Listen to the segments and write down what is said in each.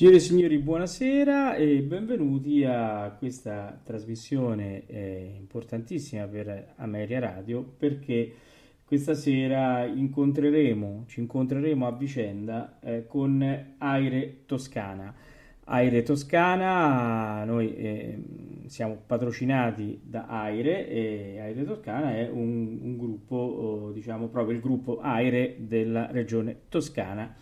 Signore e signori, buonasera e benvenuti a questa trasmissione eh, importantissima per Ameria Radio perché questa sera incontreremo, ci incontreremo a vicenda eh, con Aire Toscana. Aire Toscana, noi eh, siamo patrocinati da Aire e Aire Toscana è un, un gruppo, oh, diciamo proprio il gruppo Aire della regione Toscana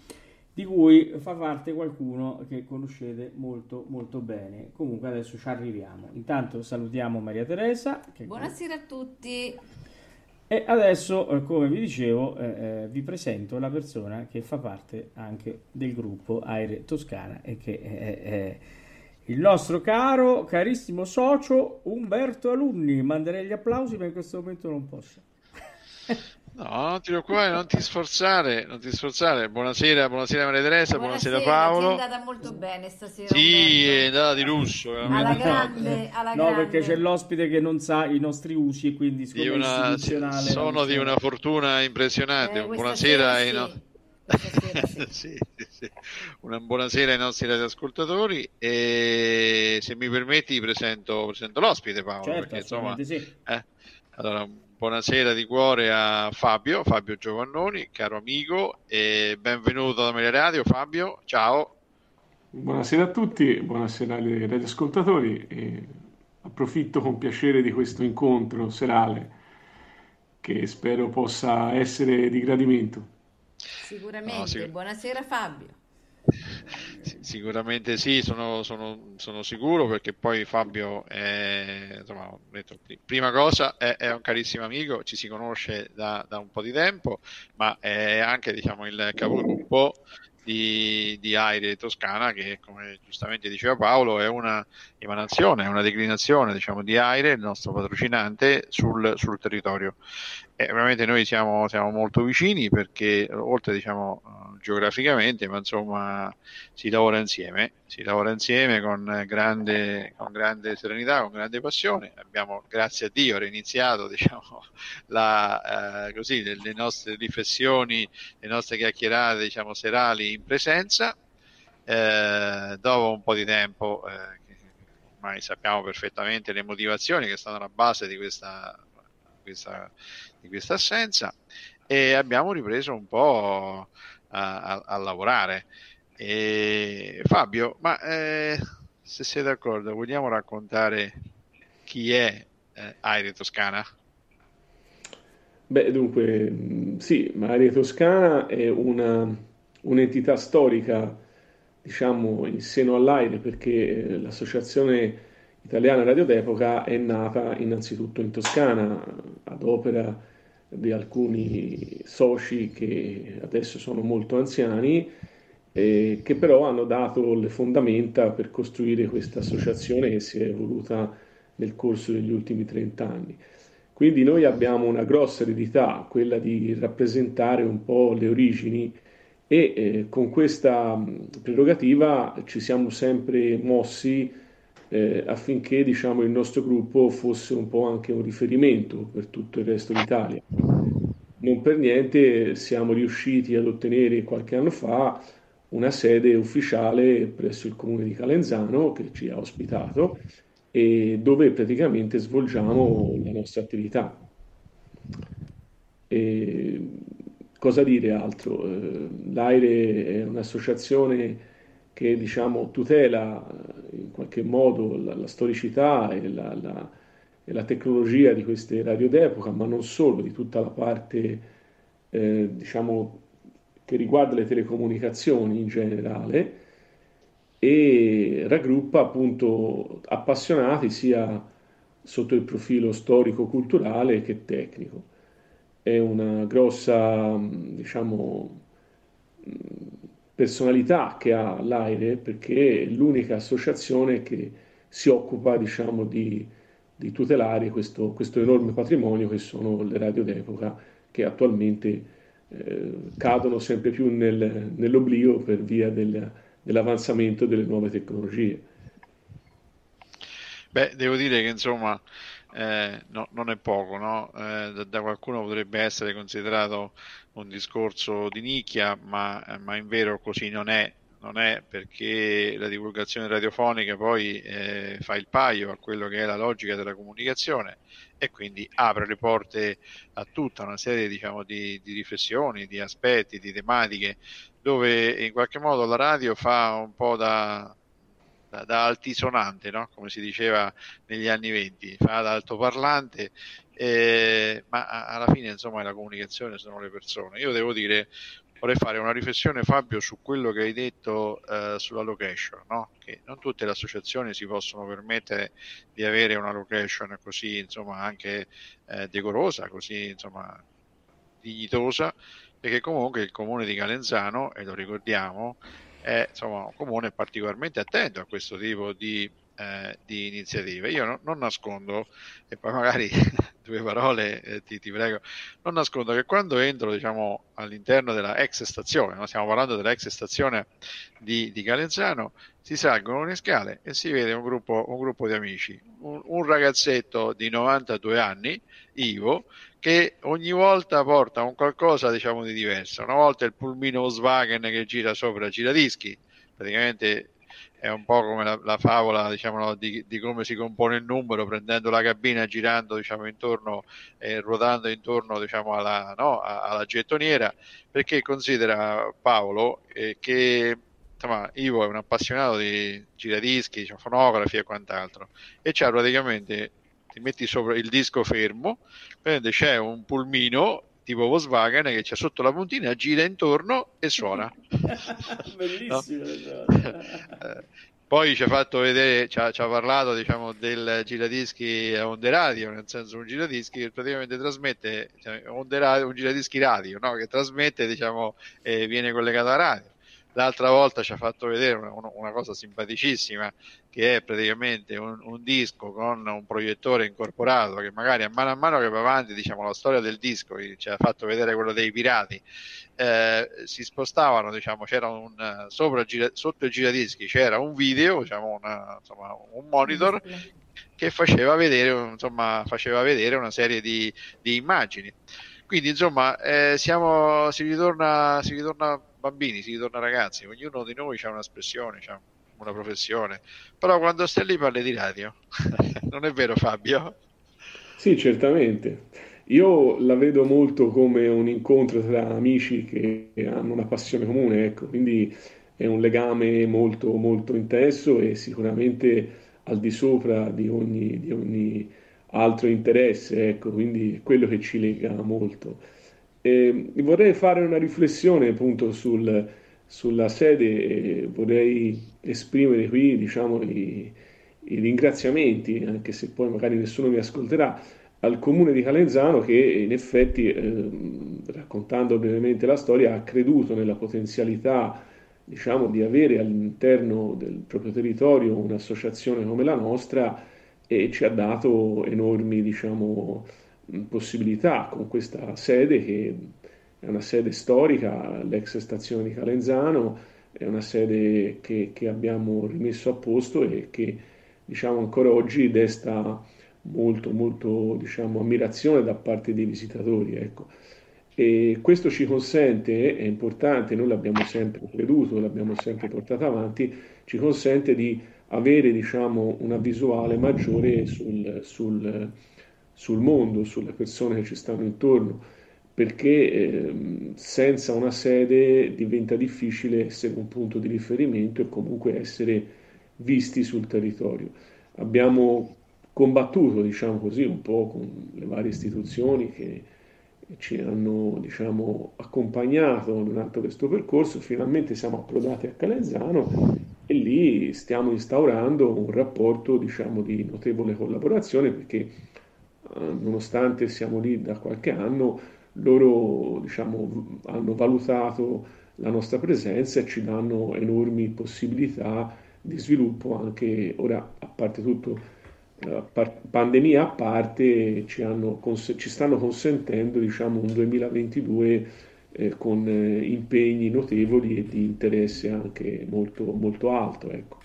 di cui fa parte qualcuno che conoscete molto molto bene. Comunque adesso ci arriviamo. Intanto salutiamo Maria Teresa. Buonasera a tutti. E adesso, eh, come vi dicevo, eh, eh, vi presento la persona che fa parte anche del gruppo Aire Toscana e che è, è il nostro caro, carissimo socio Umberto Alunni. Manderei gli applausi, ma in questo momento non posso. No, non ti preoccupare, non ti sforzare, non ti sforzare. Buonasera, buonasera Maria Teresa, buonasera, buonasera Paolo. È andata molto bene stasera. Sì, è andata di lusso. Alla grande, alla no, grande. perché c'è l'ospite che non sa i nostri usi e quindi di una, sono di una fortuna impressionante. Eh, buonasera ai no... sì. sì, sì, Una buonasera ai nostri radioascoltatori e se mi permetti presento, presento l'ospite Paolo. Certo, perché, insomma, sì. eh, allora, buonasera di cuore a Fabio, Fabio Giovannoni, caro amico, e benvenuto da Media Radio. Fabio, ciao. Buonasera a tutti, buonasera agli radioascoltatori. E approfitto con piacere di questo incontro serale che spero possa essere di gradimento. Sicuramente, no, sicur- buonasera Fabio sicuramente sì, sono, sono, sono, sicuro perché poi Fabio è, insomma, detto, prima cosa è, è, un carissimo amico, ci si conosce da, da, un po' di tempo, ma è anche diciamo, il capogruppo di, di Aire Toscana che come giustamente diceva Paolo è una emanazione, è una declinazione diciamo, di Aire, il nostro patrocinante sul, sul territorio. E veramente noi siamo, siamo molto vicini perché oltre diciamo geograficamente, ma insomma si lavora insieme, si lavora insieme con grande, con grande serenità, con grande passione. Abbiamo, grazie a Dio, reiniziato diciamo, la, eh, così, le, le, nostre riflessioni, le nostre chiacchierate diciamo, serali in presenza. Eh, dopo un po' di tempo, eh, ormai sappiamo perfettamente le motivazioni che stanno alla base di questa, questa, di questa assenza e abbiamo ripreso un po' a, a, a lavorare. E, Fabio, ma eh, se sei d'accordo, vogliamo raccontare chi è eh, Aire Toscana? Beh, dunque, mm, sì, Aire Toscana è una, un'entità storica, diciamo, in seno all'aire perché eh, l'associazione italiana Radio d'Epoca è nata innanzitutto in Toscana ad opera di alcuni soci che adesso sono molto anziani, eh, che però hanno dato le fondamenta per costruire questa associazione che si è evoluta nel corso degli ultimi 30 anni. Quindi noi abbiamo una grossa eredità, quella di rappresentare un po' le origini e eh, con questa prerogativa ci siamo sempre mossi eh, affinché diciamo, il nostro gruppo fosse un po' anche un riferimento per tutto il resto d'Italia. Non per niente siamo riusciti ad ottenere qualche anno fa una sede ufficiale presso il comune di Calenzano che ci ha ospitato e dove praticamente svolgiamo la nostra attività. E cosa dire altro? Eh, L'AIRE è un'associazione che diciamo, tutela eh, in qualche modo la, la storicità e la, la, e la, tecnologia di queste radio d'epoca, ma non solo, di tutta la parte eh, diciamo, che riguarda le telecomunicazioni in generale e raggruppa appunto appassionati sia sotto il profilo storico-culturale che tecnico. È una grossa, diciamo, personalità che ha l'AIRE perché è l'unica associazione che si occupa diciamo, di, di tutelare questo, questo, enorme patrimonio che sono le radio d'epoca che attualmente eh, cadono sempre più nel, nell'oblio per via del, dell'avanzamento delle nuove tecnologie. Beh, devo dire che insomma eh, no, non è poco, no? eh, da, qualcuno potrebbe essere considerato un discorso di nicchia, ma, eh, ma in vero così non è, non è perché la divulgazione radiofonica poi eh, fa il paio a quello che è la logica della comunicazione e quindi apre le porte a tutta una serie diciamo, di, di riflessioni, di aspetti, di tematiche, dove in qualche modo la radio fa un po' da, da, da altisonante, no? come si diceva negli anni venti, fa da altoparlante, eh, ma alla fine insomma la comunicazione sono le persone. Io devo dire vorrei fare una riflessione Fabio su quello che hai detto eh, sulla location, no? che non tutte le associazioni si possono permettere di avere una location così insomma anche eh, decorosa, così insomma dignitosa, perché comunque il comune di Calenzano, e lo ricordiamo, è insomma, un comune particolarmente attento a questo tipo di eh, di iniziative. Io no, non nascondo, e poi magari due parole eh, ti, ti, prego, non nascondo che quando entro diciamo, all'interno della ex stazione, no? stiamo parlando dell'ex stazione di, di Calenzano, si salgono le scale e si vede un gruppo, un gruppo di amici, un, un ragazzetto di 92 anni, Ivo, che ogni volta porta un qualcosa diciamo di diverso. Una volta il pulmino Volkswagen che gira sopra il giradischi, praticamente è un po' come la, la favola diciamo, di, di, come si compone il numero prendendo la cabina girando diciamo, intorno e eh, ruotando intorno diciamo, alla, no, alla, gettoniera perché considera Paolo eh, che insomma, Ivo è un appassionato di giradischi, diciamo, fonografi e quant'altro e c'ha praticamente ti metti sopra il disco fermo c'è un pulmino tipo Volkswagen che c'è sotto la puntina, gira intorno e suona. Bellissimo. Eh, poi ci ha fatto vedere, ci ha, ci ha parlato diciamo, del giradischi a onde radio, nel senso un giradischi che praticamente trasmette, cioè, radio, un giradischi radio, no? che trasmette, diciamo, e viene collegato alla radio l'altra volta ci ha fatto vedere una, una cosa simpaticissima che è praticamente un, un, disco con un proiettore incorporato che magari a mano a mano che va avanti diciamo la storia del disco ci ha fatto vedere quello dei pirati eh, si spostavano diciamo c'era un sopra il sotto il giradischi c'era un video diciamo una, insomma, un monitor che faceva vedere insomma faceva vedere una serie di, di immagini quindi insomma eh, siamo, si, ritorna, si ritorna bambini, si ritorna ragazzi, ognuno di noi ha un'espressione, ha una professione, però quando stai lì parli di radio, non è vero Fabio? Sì, certamente. Io la vedo molto come un incontro tra amici che hanno una passione comune, ecco, quindi è un legame molto, molto intenso e sicuramente al di sopra di ogni, di ogni altro interesse, ecco, quindi quello che ci lega molto. E vorrei fare una riflessione appunto sul, sulla sede e vorrei esprimere qui diciamo, i, i, ringraziamenti, anche se poi magari nessuno mi ascolterà, al comune di Calenzano che in effetti, eh, raccontando brevemente la storia, ha creduto nella potenzialità diciamo, di avere all'interno del proprio territorio un'associazione come la nostra e ci ha dato enormi diciamo, possibilità con questa sede che è una sede storica, l'ex stazione di Calenzano, è una sede che, che abbiamo rimesso a posto e che diciamo ancora oggi desta molto, molto diciamo, ammirazione da parte dei visitatori. Ecco. E questo ci consente, è importante, noi l'abbiamo sempre creduto, l'abbiamo sempre portato avanti, ci consente di avere diciamo, una visuale maggiore sul, sul sul mondo, sulle persone che ci stanno intorno, perché eh, senza una sede diventa difficile essere un punto di riferimento e comunque essere visti sul territorio. Abbiamo combattuto, diciamo così, un po' con le varie istituzioni che ci hanno diciamo, accompagnato durante questo percorso, finalmente siamo approdati a Calenzano e lì stiamo instaurando un rapporto diciamo, di notevole collaborazione perché eh, nonostante siamo lì da qualche anno, loro diciamo, hanno valutato la nostra presenza e ci danno enormi possibilità di sviluppo anche ora, a parte tutto, eh, pandemia a parte, ci, cons- ci stanno consentendo diciamo, un 2022 eh, con eh, impegni notevoli e di interesse anche molto, molto alto. Ecco.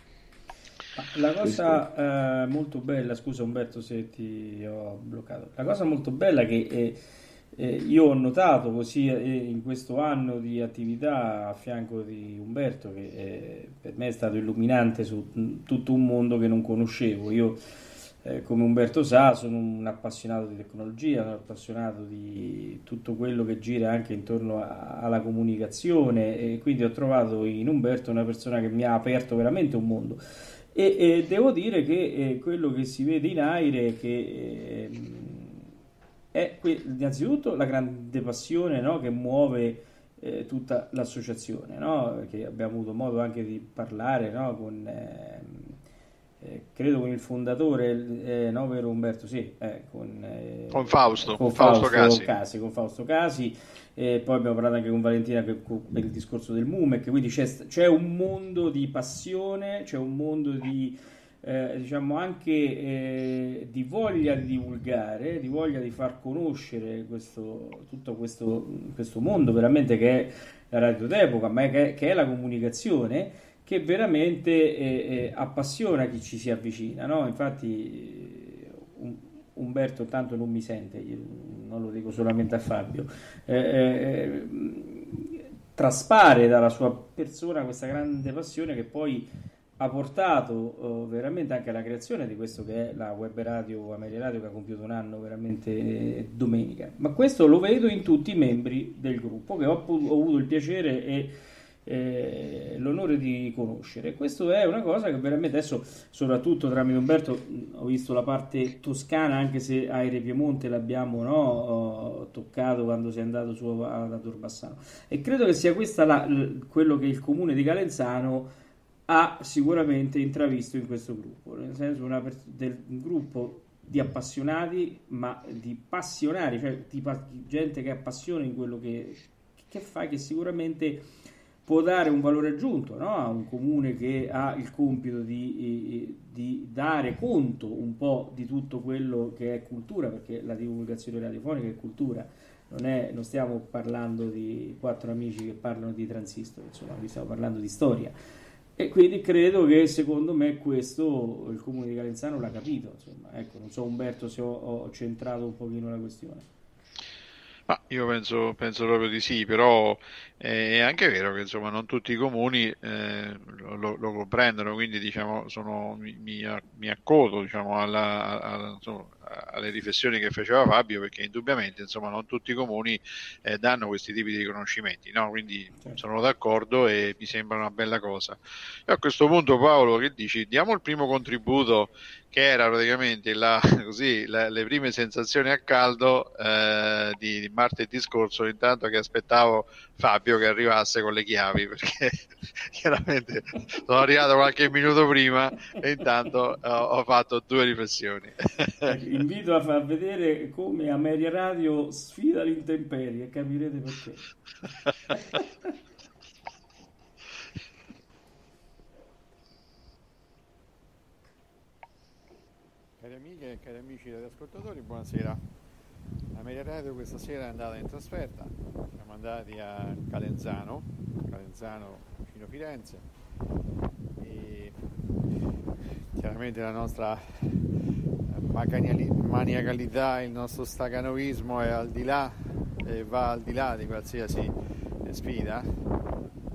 La cosa eh, molto bella, scusa Umberto se ti ho bloccato, la cosa molto bella che eh, Eh, io ho notato così eh, in questo anno di attività a fianco di Umberto che eh, per me è stato illuminante su tutto un mondo che non conoscevo. Io, eh, come Umberto sa, sono un appassionato di tecnologia, un appassionato di tutto quello che gira anche intorno a, alla comunicazione e quindi ho trovato in Umberto una persona che mi ha aperto veramente un mondo. E, e devo dire che eh, quello che si vede in Aire che ehm, è innanzitutto la grande passione no, che muove eh, tutta l'associazione, no? perché abbiamo avuto modo anche di parlare no, con, eh, credo con il fondatore, eh, no vero Umberto? Sì, eh, con, eh, con, Fausto, con Fausto, Fausto Casi. Casi. Con Fausto Casi. poi abbiamo parlato anche con Valentina per, per il discorso del MUMEC, quindi c'è, c'è un mondo di passione, c'è un mondo di eh, diciamo anche di voglia di divulgare, di voglia di far conoscere questo, tutto questo, questo mondo veramente che è la radio d'epoca, ma che, che è la comunicazione, che veramente eh, appassiona chi ci si avvicina. No? Infatti um, Umberto tanto non mi sente, non lo dico solamente a Fabio. Eh, eh, traspare dalla sua persona questa grande passione che poi ha portato uh, veramente anche alla creazione di questo che è la web radio Ameria Radio che ha compiuto un anno veramente eh, domenica. Ma questo lo vedo in tutti i membri del gruppo che ho, ho avuto il piacere e eh, l'onore di conoscere. Questo è una cosa che veramente adesso, soprattutto tramite Umberto, ho visto la parte toscana, anche se Aire Piemonte l'abbiamo no, toccato quando si è andato su da Torbassano. E credo che sia questo quello che il comune di Calenzano ha sicuramente intravisto in questo gruppo, nel senso una del gruppo di appassionati, ma di passionari, cioè di gente che ha passione in quello che, che fa, che sicuramente può dare un valore aggiunto no? a un comune che ha il compito di, di, dare conto un po' di tutto quello che è cultura, perché la divulgazione radiofonica è cultura, non, è, non stiamo parlando di quattro amici che parlano di transistor, insomma, stiamo parlando di storia e quindi credo che secondo me questo il comune di Calenzano l'ha capito. Insomma. Ecco, non so Umberto se ho, ho centrato un pochino la questione. Ma io penso, penso, proprio di sì, però è anche vero che insomma, non tutti i comuni eh, lo, lo, comprendono, quindi diciamo, sono, mi, mi, accodo diciamo, alla, alla, insomma, alle riflessioni che faceva Fabio, perché indubbiamente insomma, non tutti i comuni eh, danno questi tipi di riconoscimenti, no? quindi certo. sono d'accordo e mi sembra una bella cosa. E a questo punto Paolo, che dici? Diamo il primo contributo che era praticamente la, così, la, le prime sensazioni a caldo eh, di, di, martedì scorso, intanto che aspettavo Fabio che arrivasse con le chiavi, perché chiaramente sono arrivato qualche minuto prima e intanto ho, ho fatto due riflessioni. Invito a far vedere come Ameria Radio sfida l'intemperie, capirete perché. Cari amiche e cari amici ascoltatori, buonasera. La Media Radio questa sera è andata in trasferta, siamo andati a Calenzano, Calenzano vicino Firenze e chiaramente la nostra maniacalità, il nostro stacanovismo è al di là e va al di là di qualsiasi sfida.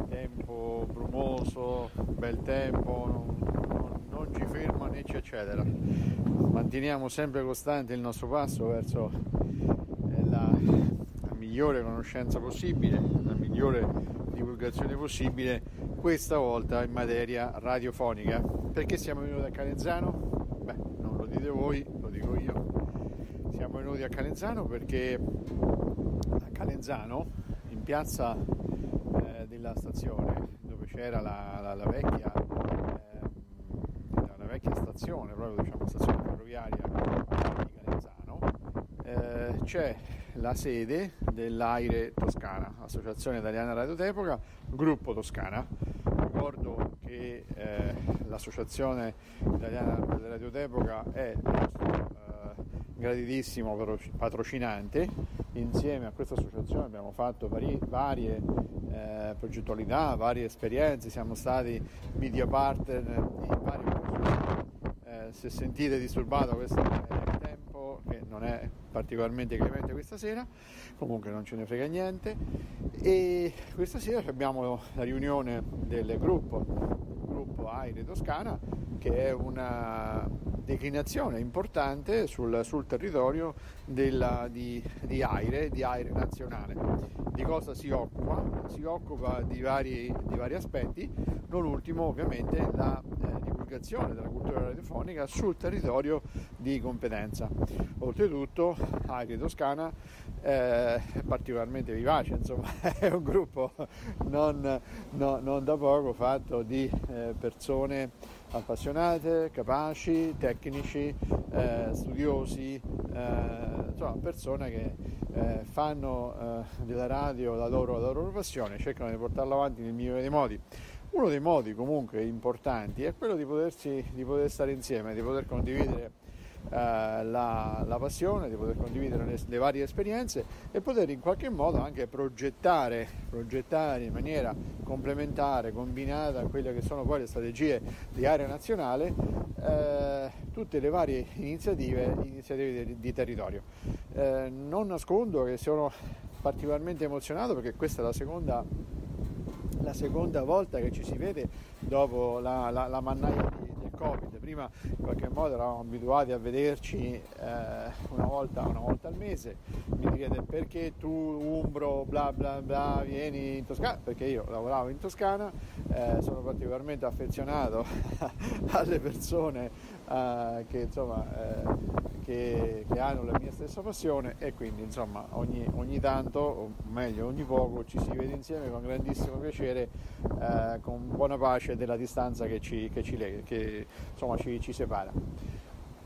Tempo brumoso, bel tempo, non, non, non ci ferma né ci accelera manteniamo sempre costante il nostro passo verso eh, la, la migliore conoscenza possibile, la migliore divulgazione possibile, questa volta in materia radiofonica. Perché siamo venuti a Calenzano? Beh, non lo dite voi, lo dico io. Siamo venuti a Calenzano perché a Calenzano, in piazza eh, della stazione, dove c'era la, la, la vecchia vecchia stazione, proprio diciamo stazione ferroviaria di Calenzano, eh, c'è la sede dell'Aire Toscana, Associazione Italiana Radiotepoca, Gruppo Toscana. Ricordo che eh, l'Associazione Italiana della Radiotepoca è il nostro eh, graditissimo patrocinante. Insieme a questa associazione abbiamo fatto varie, varie eh, progettualità, varie esperienze, siamo stati media partner in varie occasioni. Eh, se sentite disturbato questo è il tempo che non è particolarmente clemente questa sera, comunque non ce ne frega niente. E questa sera abbiamo la riunione del gruppo, gruppo Aire Toscana, che è una declinazione importante sul, sul territorio della, di, di, Aire, di Aire Nazionale. Di cosa si occupa? Si occupa di vari, di vari aspetti, non ultimo ovviamente la eh, divulgazione della cultura radiofonica sul territorio di competenza. Oltretutto Aire Toscana eh, è particolarmente vivace, insomma è un gruppo non, no, non da poco fatto di eh, persone appassionate, capaci, tecnici, eh, studiosi, eh, insomma persone che eh, fanno eh, della radio la loro, la loro passione, cercano di portarla avanti nel migliore dei modi. Uno dei modi comunque importanti è quello di, potersi, di poter stare insieme, di poter condividere la, la, passione, di poter condividere le, le, varie esperienze e poter in qualche modo anche progettare, progettare in maniera complementare, combinata a quelle che sono poi le strategie di area nazionale, eh, tutte le varie iniziative, iniziative di, di territorio. Eh, non nascondo che sono particolarmente emozionato perché questa è la seconda la seconda volta che ci si vede dopo la, la, la mannaia di, Covid. Prima in qualche modo eravamo abituati a vederci eh, una, volta, una, volta, al mese. Mi direte perché tu umbro bla bla bla vieni in Toscana? Perché io lavoravo in Toscana, eh, sono particolarmente affezionato alle persone eh, che insomma eh, che, che, hanno la mia stessa passione e quindi insomma ogni, ogni, tanto, o meglio ogni poco, ci si vede insieme con grandissimo piacere, eh, con buona pace della distanza che ci, che ci, insomma, ci, ci separa.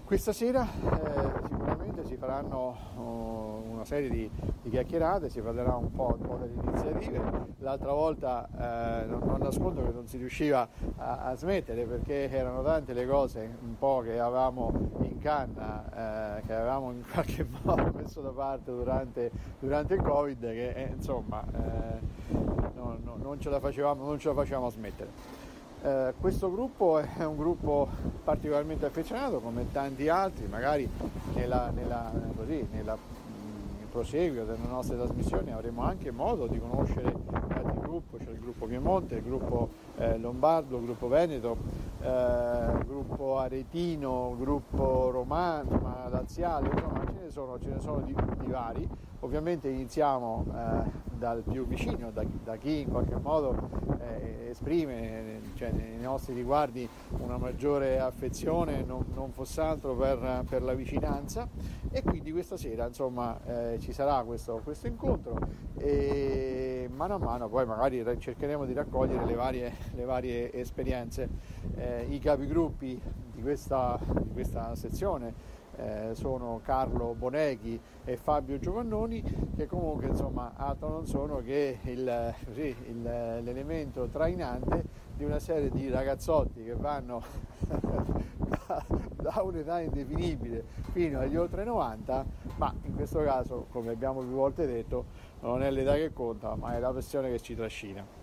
Questa sera eh, sicuramente si faranno uh, una serie di, di, chiacchierate, si parlerà un po', un po delle iniziative. L'altra volta eh, non, non, nascondo che non si riusciva a, a, smettere perché erano tante le cose un po' che avevamo in canna, eh, che avevamo in qualche modo messo da parte durante, durante il Covid che eh, insomma eh, no, no, non, ce facevamo, non ce la facevamo smettere. Eh, questo gruppo è un gruppo particolarmente affezionato come tanti altri, magari nella, nella, così, nella nel proseguio delle nostre trasmissioni avremo anche modo di conoscere altri gruppi, c'è il gruppo Piemonte, il gruppo eh, Lombardo, gruppo Veneto, eh, gruppo Aretino, gruppo Romano, Laziale, insomma ce ne sono, ce ne sono di, di vari. Ovviamente iniziamo eh, dal più vicino, da, da, chi in qualche modo eh, esprime cioè, nei nostri riguardi una maggiore affezione, non, non fosse altro per, per, la vicinanza e quindi questa sera insomma eh, ci sarà questo, questo, incontro e mano a mano poi magari cercheremo di raccogliere le varie, le varie esperienze. Eh, I capigruppi di questa, di questa sezione eh, sono Carlo Boneghi e Fabio Giovannoni che comunque insomma altro non sono che il, così, il, l'elemento trainante di una serie di ragazzotti che vanno da, da, un'età indefinibile fino agli oltre 90 ma in questo caso come abbiamo più volte detto non è l'età che conta ma è la passione che ci trascina.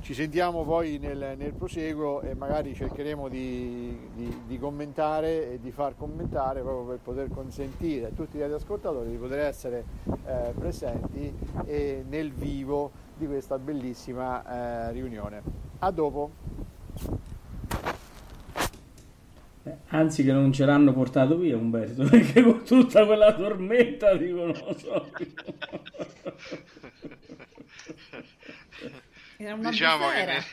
Ci sentiamo poi nel, nel proseguo e magari cercheremo di, di, di, commentare e di far commentare proprio per poter consentire a tutti gli ascoltatori di poter essere eh, presenti e nel vivo di questa bellissima eh, riunione. A dopo! Eh, anzi che non ce l'hanno portato via Umberto, perché con tutta quella tormenta dicono so. Era una diciamo che ne,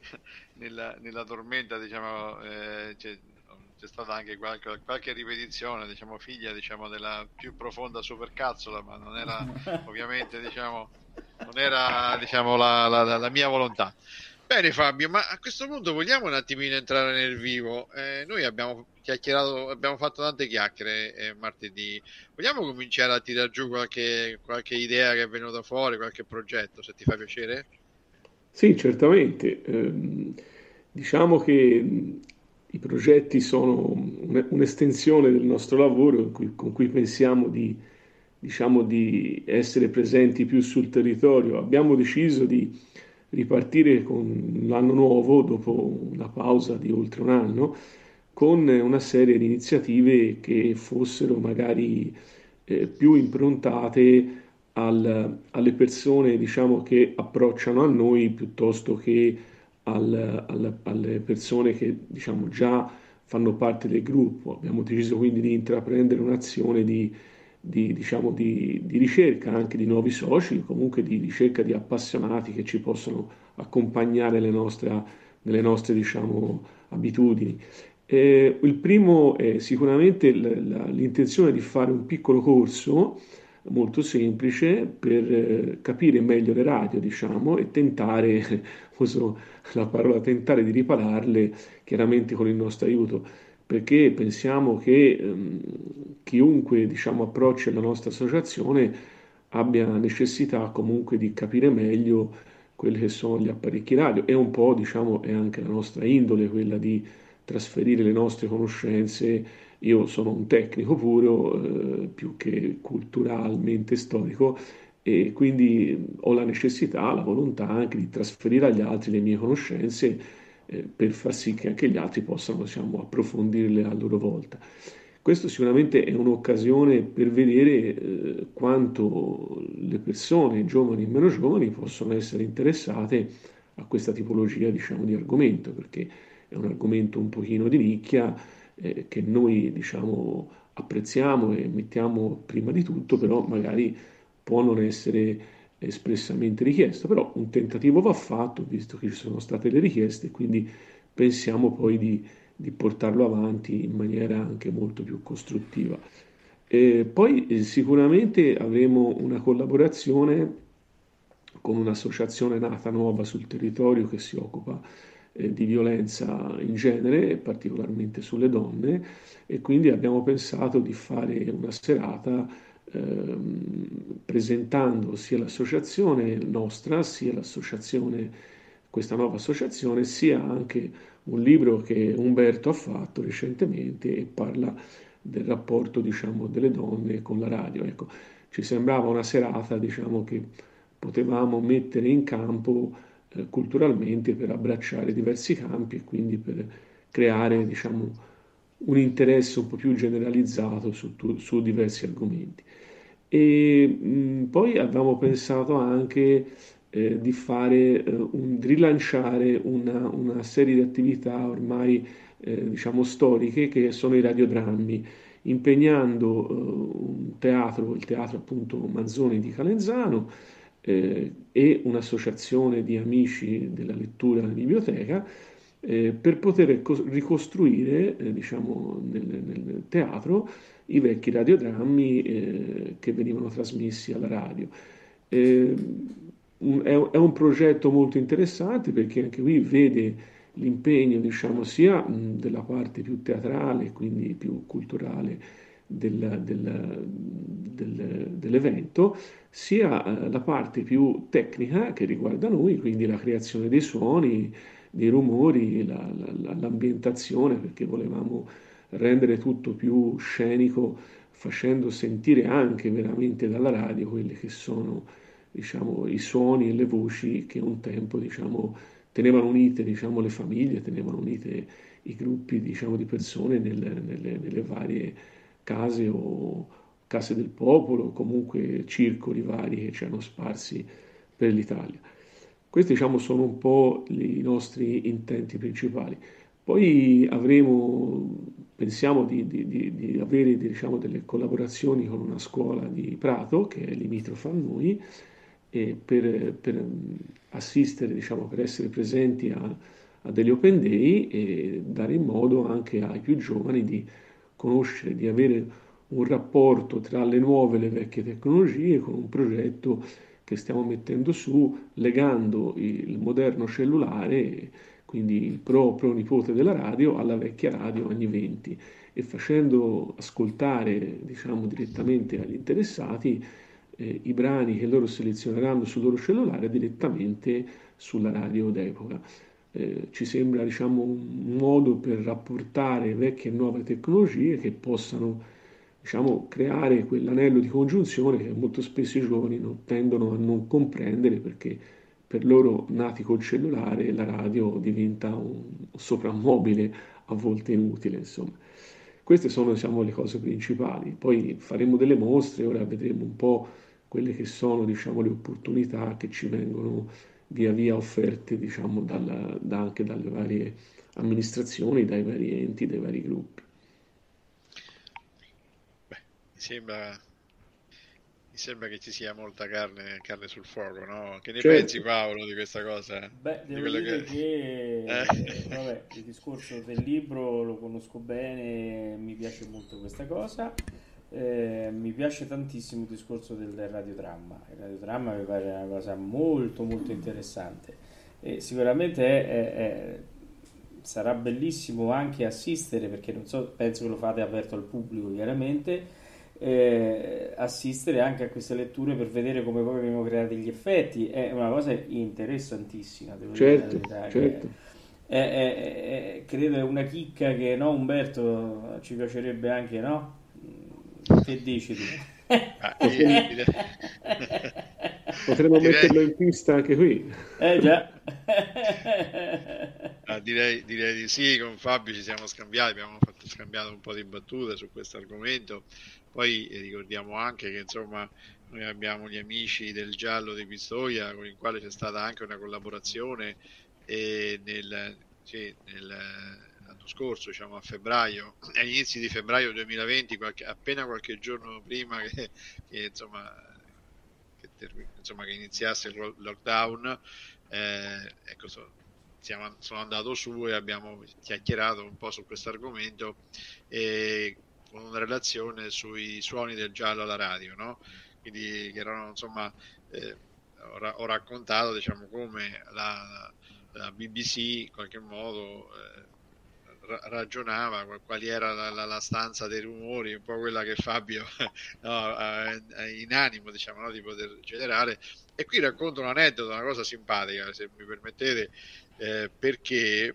nella, nella, tormenta diciamo, eh, c'è, c'è, stata anche qualche, qualche ripetizione, diciamo, figlia diciamo, della più profonda supercazzola, ma non era ovviamente diciamo, non era diciamo, la, la, la mia volontà. Bene Fabio, ma a questo punto vogliamo un attimino entrare nel vivo. Eh, noi abbiamo chiacchierato, abbiamo fatto tante chiacchiere eh, martedì. Vogliamo cominciare a tirare giù qualche, qualche idea che è venuta fuori, qualche progetto, se ti fa piacere? Sì, certamente. Eh, diciamo che i progetti sono un'estensione del nostro lavoro cui, con cui pensiamo di, diciamo, di essere presenti più sul territorio. Abbiamo deciso di ripartire con l'anno nuovo dopo una pausa di oltre un anno con una serie di iniziative che fossero magari eh, più improntate al, alle persone diciamo, che approcciano a noi piuttosto che al, al, alle persone che diciamo, già fanno parte del gruppo. Abbiamo deciso quindi di intraprendere un'azione di, di, diciamo, di, di ricerca anche di nuovi soci, comunque di ricerca di appassionati che ci possono accompagnare nelle nostre, nelle nostre diciamo, abitudini. Eh, il primo è sicuramente l'intenzione di fare un piccolo corso molto semplice per eh, capire meglio le radio, diciamo, e tentare, uso la parola tentare di ripararle chiaramente con il nostro aiuto, perché pensiamo che ehm, chiunque, diciamo, approcci alla nostra associazione abbia necessità comunque di capire meglio quelli che sono gli apparecchi radio. E un po', diciamo, è anche la nostra indole quella di trasferire le nostre conoscenze io sono un tecnico puro, eh, più che culturalmente storico, e quindi ho la necessità, la volontà anche di trasferire agli altri le mie conoscenze eh, per far sì che anche gli altri possano diciamo, approfondirle a loro volta. Questo sicuramente è un'occasione per vedere eh, quanto le persone, giovani e meno giovani, possono essere interessate a questa tipologia diciamo, di argomento, perché è un argomento un pochino di nicchia, eh, che noi diciamo apprezziamo e mettiamo prima di tutto, però magari può non essere espressamente richiesto, però un tentativo va fatto visto che ci sono state le richieste, quindi pensiamo poi di, di portarlo avanti in maniera anche molto più costruttiva. E poi eh, sicuramente avremo una collaborazione con un'associazione nata nuova sul territorio che si occupa eh, di violenza in genere, particolarmente sulle donne, e quindi abbiamo pensato di fare una serata ehm, presentando sia l'associazione nostra, sia l'associazione, questa nuova associazione, sia anche un libro che Umberto ha fatto recentemente e parla del rapporto diciamo, delle donne con la radio. Ecco, ci sembrava una serata diciamo, che potevamo mettere in campo eh, culturalmente per abbracciare diversi campi e quindi per creare diciamo, un interesse un po' più generalizzato su, su diversi argomenti. E mh, poi avevamo pensato anche eh, di fare, eh, un, di rilanciare una, una, serie di attività ormai eh, diciamo storiche che sono i radiodrammi, impegnando eh, un teatro, il teatro appunto Manzoni di Calenzano, eh, e un'associazione di amici della lettura in biblioteca eh, per poter ricostruire eh, diciamo, nel, nel, teatro i vecchi radiodrammi eh, che venivano trasmessi alla radio. Eh, un, è, è, un progetto molto interessante perché anche qui vede l'impegno diciamo, sia mh, della parte più teatrale, quindi più culturale del, del, del, dell'evento, sia eh, la parte più tecnica che riguarda noi, quindi la creazione dei suoni, dei rumori, la, la, l'ambientazione, perché volevamo rendere tutto più scenico, facendo sentire anche veramente dalla radio quelli che sono diciamo, i suoni e le voci che un tempo diciamo, tenevano unite diciamo, le famiglie, tenevano unite i gruppi diciamo, di persone nelle, nelle, nelle varie case o case del popolo, comunque circoli vari che ci hanno sparsi per l'Italia. Questi diciamo, sono un po' i nostri intenti principali. Poi avremo, pensiamo di, di, di, di avere diciamo, delle collaborazioni con una scuola di Prato che è limitrofa a noi per, per, assistere, diciamo, per essere presenti a, a degli open day e dare in modo anche ai più giovani di conoscere, di avere un rapporto tra le nuove e le vecchie tecnologie con un progetto che stiamo mettendo su legando il moderno cellulare, quindi il pro nipote della radio, alla vecchia radio anni 20 e facendo ascoltare diciamo, direttamente agli interessati eh, i brani che loro selezioneranno sul loro cellulare direttamente sulla radio d'epoca. Eh, ci sembra diciamo, un modo per rapportare vecchie e nuove tecnologie che possano diciamo, creare quell'anello di congiunzione che molto spesso i giovani non, tendono a non comprendere perché per loro nati col cellulare la radio diventa un soprammobile a volte inutile, insomma. Queste sono diciamo, le cose principali. Poi faremo delle mostre, ora vedremo un po' quelle che sono diciamo, le opportunità che ci vengono via via offerte diciamo, dalla, da, anche dalle varie amministrazioni, dai vari enti, dai vari gruppi. Mi sembra mi sembra che ci sia molta carne, carne sul fuoco, no? Che ne certo. pensi Paolo di questa cosa? Beh, devo di dire che, che eh. vabbè, il discorso del libro lo conosco bene, mi piace molto questa cosa. Eh, mi piace tantissimo il discorso del, del radiodramma. Il radiodramma mi pare una cosa molto molto interessante e sicuramente è, è, è, sarà bellissimo anche assistere perché non so, penso che lo fate aperto al pubblico chiaramente eh, assistere anche a queste letture per vedere come poi vengono creati gli effetti è una cosa interessantissima devo certo, dire certo. È, è, è, credo è una chicca che no Umberto ci piacerebbe anche no? che dici tu? Ah, Potremmo direi... metterlo in pista anche qui. Eh già. Ah, direi, direi, di sì, con Fabio ci siamo scambiati, abbiamo fatto scambiato un po' di battute su questo argomento. Poi eh, ricordiamo anche che insomma noi abbiamo gli amici del Giallo di Pistoia con il quale c'è stata anche una collaborazione e nel, sì, nel, l'anno scorso, diciamo a febbraio, agli inizi di febbraio 2020, qualche, appena qualche giorno prima che, che, insomma, che, insomma, che iniziasse il lockdown, eh, ecco, so, siamo, sono andato su e abbiamo chiacchierato un po' su questo argomento. E con una relazione sui suoni del giallo alla radio, no? Quindi che erano insomma eh, ho, ho, raccontato diciamo come la, la, BBC in qualche modo eh, ragionava quali era la, la, la, stanza dei rumori, un po' quella che Fabio no, in animo diciamo no, di poter generare. E qui racconto un aneddoto, una cosa simpatica, se mi permettete, eh, perché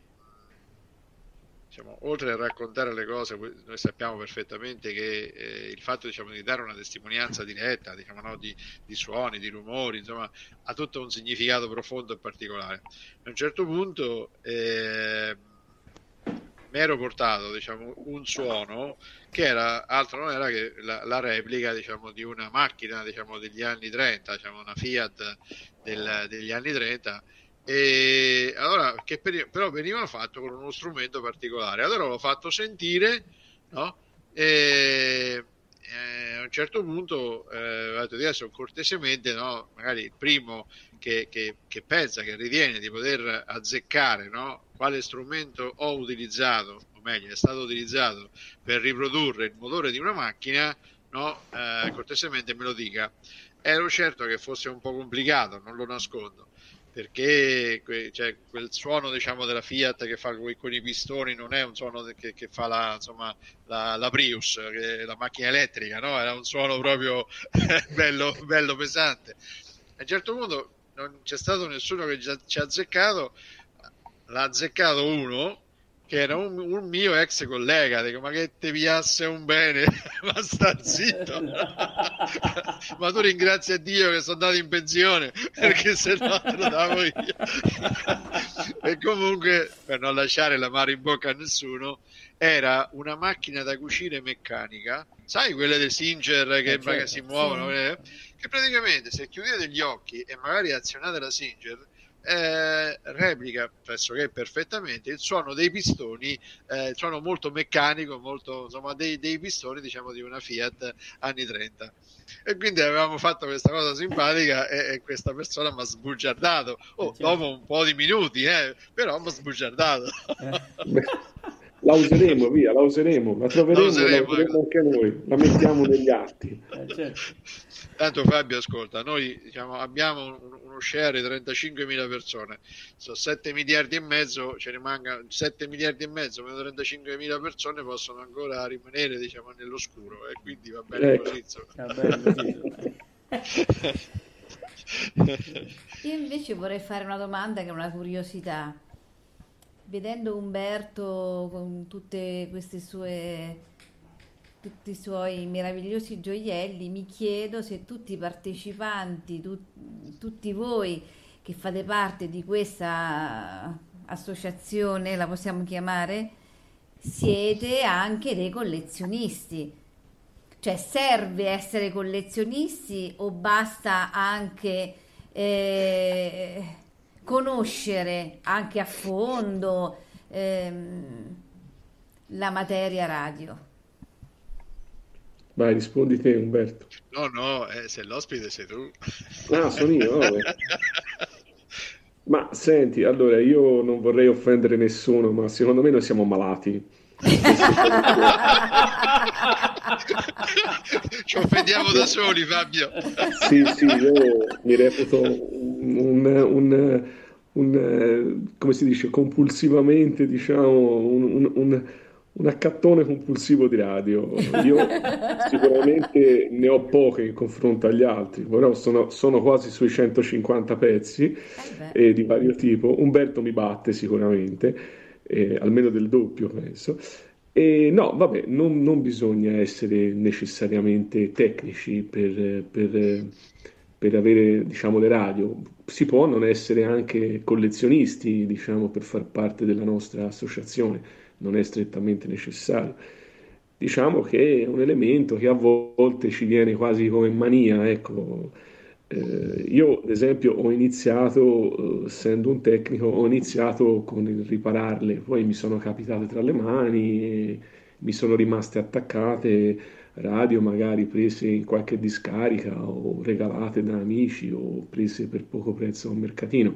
diciamo, oltre a raccontare le cose, noi sappiamo perfettamente che eh, il fatto diciamo, di dare una testimonianza diretta diciamo, no, di, di, suoni, di rumori, insomma, ha tutto un significato profondo e particolare. A un certo punto eh, mi ero portato diciamo, un suono che era altro non era che la, la replica diciamo, di una macchina diciamo, degli anni 30, diciamo, una Fiat del, degli anni 30 e allora, che per, però veniva fatto con uno strumento particolare. Allora l'ho fatto sentire, no? E, e a un certo punto eh, adesso cortesemente, no? magari il primo che, che, che, pensa, che ritiene di poter azzeccare no? quale strumento ho utilizzato, o meglio, è stato utilizzato per riprodurre il motore di una macchina, no? eh, cortesemente me lo dica. Ero certo che fosse un po' complicato, non lo nascondo perché cioè, quel suono diciamo, della Fiat che fa con i pistoni non è un suono che, che fa la, insomma, la, la Prius, la macchina elettrica, no? era un suono proprio bello, bello, pesante. A un certo punto non c'è stato nessuno che ci ha azzeccato, l'ha azzeccato uno che era un, un, mio ex collega, dico ma che ti piasse un bene, ma sta zitto, ma tu ringrazia Dio che sono andato in pensione, perché se no te lo davo io. e comunque, per non lasciare la mare in bocca a nessuno, era una macchina da cucire meccanica, sai quelle del Singer che, eh, certo, si muovono, sì. eh? che praticamente se chiudete gli occhi e magari azionate la Singer, eh, replica pressoché perfettamente il suono dei pistoni, eh, il suono molto meccanico, molto, insomma, dei, dei, pistoni diciamo di una Fiat anni 30. E quindi avevamo fatto questa cosa simpatica e, e questa persona mi ha sbugiardato, oh, dopo un po' di minuti, eh, però mi ha sbugiardato. la useremo, via, la useremo, la troveremo, la useremo, la useremo anche noi, la mettiamo negli atti. Eh, certo. Tanto Fabio, ascolta, noi diciamo, abbiamo uno share di 35.000 persone, sono 7 miliardi e mezzo, ce ne mancano 7 miliardi e mezzo, meno 35.000 persone possono ancora rimanere diciamo, nell'oscuro e quindi va bene ecco. così. Io invece vorrei fare una domanda che è una curiosità. Vedendo Umberto con tutte queste sue tutti i suoi meravigliosi gioielli, mi chiedo se tutti i partecipanti, tu, tutti voi che fate parte di questa associazione, la possiamo chiamare, siete anche dei collezionisti. Cioè serve essere collezionisti o basta anche eh, conoscere anche a fondo ehm, la materia radio? Vai, rispondi te Umberto. No, no, eh, se l'ospite sei tu. Ah, sono io. Ma senti, allora io non vorrei offendere nessuno, ma secondo me noi siamo malati. Ci offendiamo da soli, Fabio. Sì, sì, io mi reputo un, un, un come si dice, compulsivamente, diciamo, un, un, un accattone compulsivo di radio. Io sicuramente ne ho poche in confronto agli altri, però sono, sono quasi sui 150 pezzi eh eh, di vario tipo. Umberto mi batte sicuramente, eh, almeno del doppio penso. E no, vabbè, non, non bisogna essere necessariamente tecnici per, per, per avere, diciamo, le radio. Si può non essere anche collezionisti, diciamo, per far parte della nostra associazione, non è strettamente necessario. Diciamo che è un elemento che a volte ci viene quasi come mania, ecco. Eh, io, ad esempio, ho iniziato, eh, essendo un tecnico, ho iniziato con il ripararle, poi mi sono capitate tra le mani, mi sono rimaste attaccate radio magari prese in qualche discarica o regalate da amici o prese per poco prezzo a un mercatino.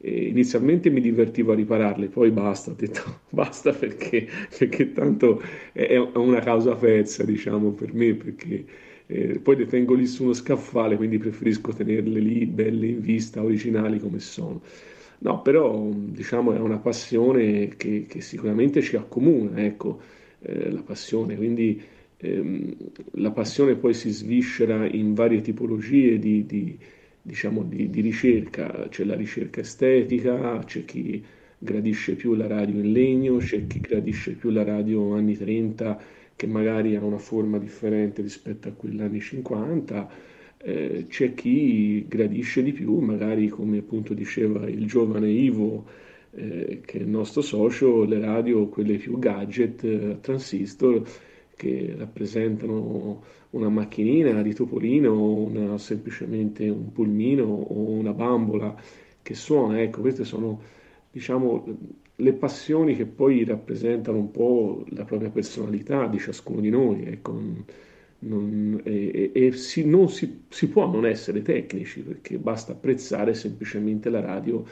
E inizialmente mi divertivo a ripararle, poi basta, ho detto basta perché, perché tanto è una causa pezza, diciamo, per me, perché eh, poi le tengo lì su uno scaffale, quindi preferisco tenerle lì belle in vista, originali come sono. No, però diciamo è una passione che, che sicuramente ci accomuna, ecco, eh, la passione, quindi ehm, la passione poi si sviscera in varie tipologie di, di, diciamo, di, di ricerca, c'è la ricerca estetica, c'è chi gradisce più la radio in legno, c'è chi gradisce più la radio anni 30 che magari ha una forma differente rispetto a quella anni 50, eh, c'è chi gradisce di più, magari come appunto diceva il giovane Ivo, eh, che è il nostro socio, le radio, quelle più gadget, eh, transistor, che rappresentano una macchinina di topolino, una, semplicemente un pulmino o una bambola che suona. Ecco, queste sono diciamo le passioni che poi rappresentano un po' la propria personalità di ciascuno di noi, ecco, non, e, e si, non si, si, può non essere tecnici perché basta apprezzare semplicemente la radio,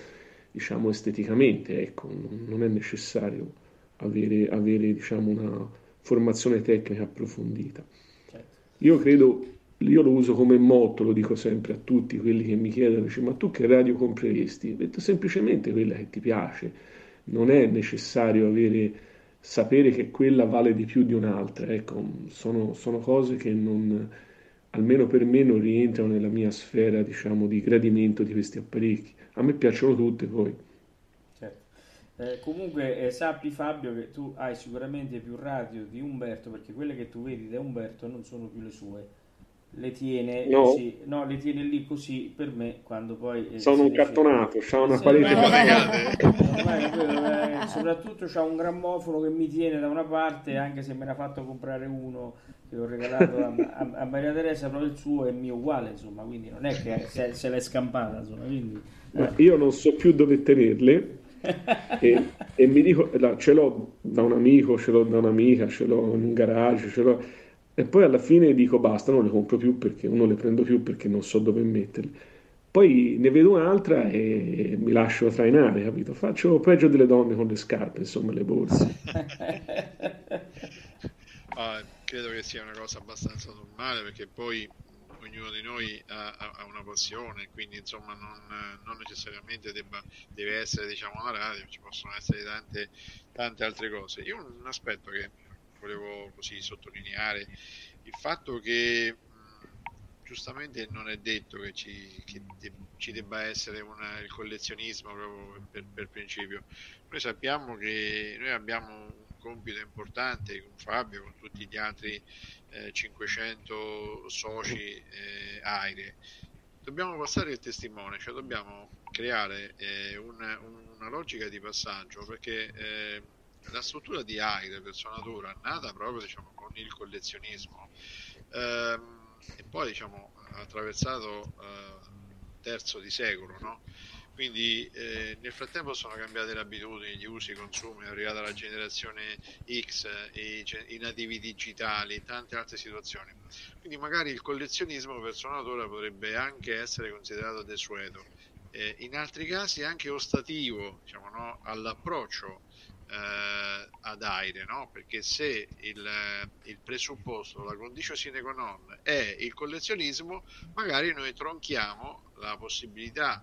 diciamo, esteticamente, ecco, non è necessario avere, avere diciamo, una formazione tecnica approfondita. Certo. Io credo, io lo uso come motto, lo dico sempre a tutti quelli che mi chiedono, dice, ma tu che radio compreresti? Ho detto semplicemente quella che ti piace non è necessario avere, sapere che quella vale di più di un'altra. Ecco, sono, sono cose che non, almeno per me non rientrano nella mia sfera diciamo, di gradimento di questi apparecchi. A me piacciono tutte poi. Eh, comunque eh, sappi Fabio che tu hai sicuramente più radio di Umberto perché quelle che tu vedi da Umberto non sono più le sue. Le tiene no. così, no, le tiene lì così per me quando poi eh, sono un cartonato, c'ha una parete eh, soprattutto c'ha un grammofono che mi tiene da una parte anche se me ne ha fatto comprare uno che ho regalato a, a, a Maria Teresa però il suo è mio uguale insomma quindi non è che se, se l'è scampata insomma quindi, io non so più dove tenerle e, e, mi dico ce l'ho da un amico ce l'ho da un'amica ce l'ho in un garage ce l'ho e poi alla fine dico basta, non le compro più perché non le prendo più perché non so dove metterle. Poi ne vedo un'altra e mi lascio trainare, capito? Faccio peggio delle donne con le scarpe, insomma, le borse. ah, credo che sia una cosa abbastanza normale perché poi ognuno di noi ha, ha una passione, quindi insomma non, non necessariamente debba, deve essere diciamo una radio, ci possono essere tante, tante altre cose. Io un aspetto che volevo così sottolineare il fatto che giustamente non è detto che ci, che de- ci debba essere una, il collezionismo proprio per, per, principio. Noi sappiamo che noi abbiamo compito importante con Fabio, con tutti gli altri eh, 500 soci eh, AIRE dobbiamo passare il testimone, cioè dobbiamo creare eh, una, una, logica di passaggio perché eh, la struttura di AIRE per sua natura nata proprio diciamo, con il collezionismo ehm, e poi diciamo, attraversato eh, terzo di secolo, no? Quindi eh, nel frattempo sono cambiate le abitudini, gli usi, i consumi, è arrivata la generazione X, i, i, nativi digitali, tante altre situazioni. Quindi magari il collezionismo per sua natura potrebbe anche essere considerato desueto, eh, in altri casi anche ostativo diciamo, no? all'approccio eh, ad aire, no? perché se il, il, presupposto, la condizione sine qua non è il collezionismo, magari noi tronchiamo la possibilità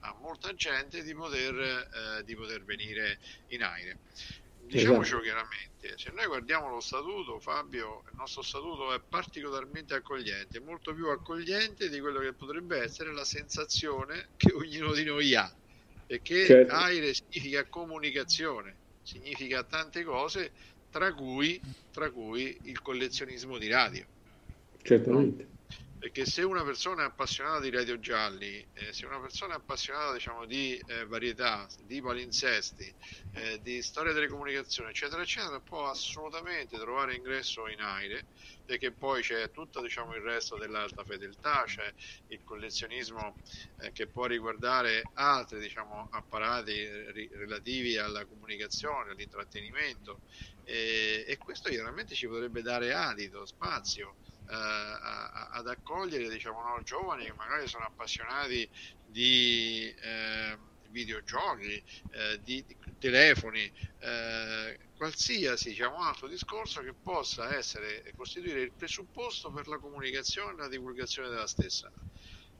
a molta gente di poter, eh, di poter venire in aire. Diciamoci esatto. chiaramente, se noi guardiamo lo statuto, Fabio, il nostro statuto è particolarmente accogliente, molto più accogliente di quello che potrebbe essere la sensazione che ognuno di noi ha, perché certo. aire significa comunicazione, significa tante cose, tra cui, tra cui il collezionismo di radio. Certamente. No? Perché se una persona è appassionata di radio gialli, eh, se una persona è appassionata diciamo, di eh, varietà, di palinsesti, eh, di storia delle comunicazioni, eccetera, eccetera, può assolutamente trovare ingresso in aire, perché poi c'è tutto diciamo, il resto dell'alta fedeltà, c'è il collezionismo eh, che può riguardare altri diciamo, apparati ri- relativi alla comunicazione, all'intrattenimento, e questo chiaramente ci potrebbe dare adito, spazio eh, ad accogliere diciamo, no, giovani che magari sono appassionati di eh, videogiochi, eh, di, di, telefoni, qualsiasi diciamo, altro discorso che possa essere costituire il presupposto per la comunicazione e la divulgazione della stessa.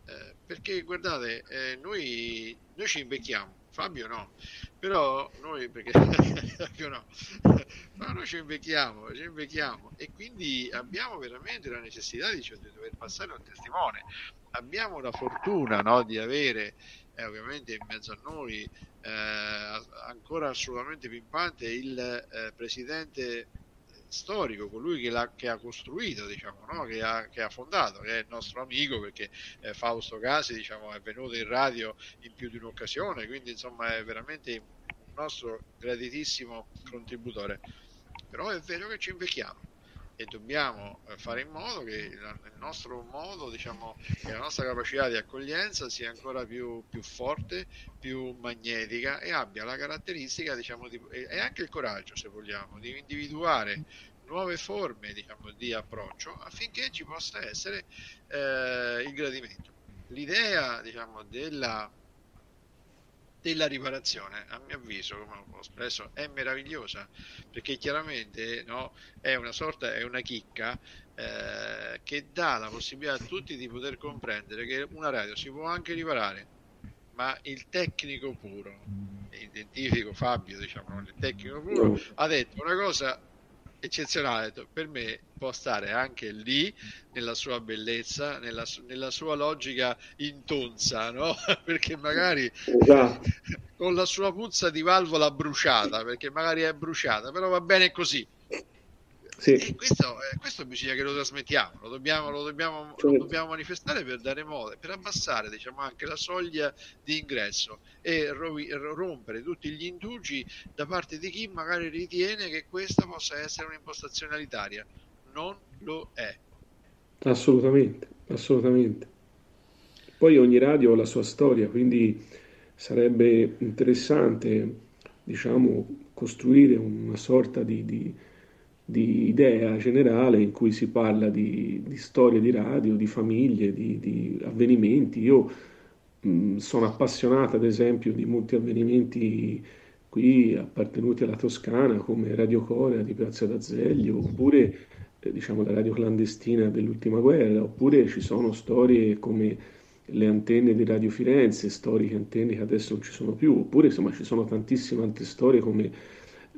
Eh, perché guardate, eh, noi, noi ci invecchiamo, Fabio no, però noi, perché Fabio no, ma noi ci invecchiamo, ci invecchiamo e quindi abbiamo veramente la necessità di, cioè, di dover passare un testimone. Abbiamo la fortuna no, di avere, eh, ovviamente in mezzo a noi, eh, ancora assolutamente pimpante, il eh, presidente storico, colui che, che ha costruito, diciamo, no? che, ha, che, ha, fondato, che è il nostro amico perché eh, Fausto Casi diciamo, è venuto in radio in più di un'occasione, quindi insomma è veramente un nostro graditissimo contributore. Però è vero che ci invecchiamo e dobbiamo eh, fare in modo che il nostro modo, diciamo, che la nostra capacità di accoglienza sia ancora più, più forte, più magnetica e abbia la caratteristica, diciamo, di, e anche il coraggio, se vogliamo, di individuare nuove forme diciamo, di approccio affinché ci possa essere eh, il gradimento. L'idea diciamo, della della riparazione, a mio avviso, come ho espresso, è meravigliosa perché chiaramente no, è una sorta, è una chicca eh, che dà la possibilità a tutti di poter comprendere che una radio si può anche riparare, ma il tecnico puro, identifico Fabio, diciamo, il tecnico puro, ha detto una cosa eccezionale per me può stare anche lì nella sua bellezza nella, nella sua logica intonsa no? perché magari esatto. con la sua puzza di valvola bruciata perché magari è bruciata però va bene così sì. Questo, eh, questo, bisogna che lo trasmettiamo, lo dobbiamo, lo, dobbiamo, certo. lo dobbiamo, manifestare per dare modo, per abbassare diciamo, anche la soglia di ingresso e rompere tutti gli indugi da parte di chi magari ritiene che questa possa essere un'impostazione alitaria. Non lo è. Assolutamente, assolutamente. Poi ogni radio ha la sua storia, quindi sarebbe interessante, diciamo, costruire una sorta di, di di idea generale in cui si parla di, di storie di radio, di famiglie, di, di avvenimenti. Io mh, sono appassionato ad esempio di molti avvenimenti qui appartenuti alla Toscana come Radio Corea di Piazza d'Azeglio oppure eh, diciamo la radio clandestina dell'ultima guerra oppure ci sono storie come le antenne di Radio Firenze, storiche antenne che adesso non ci sono più oppure insomma ci sono tantissime altre storie come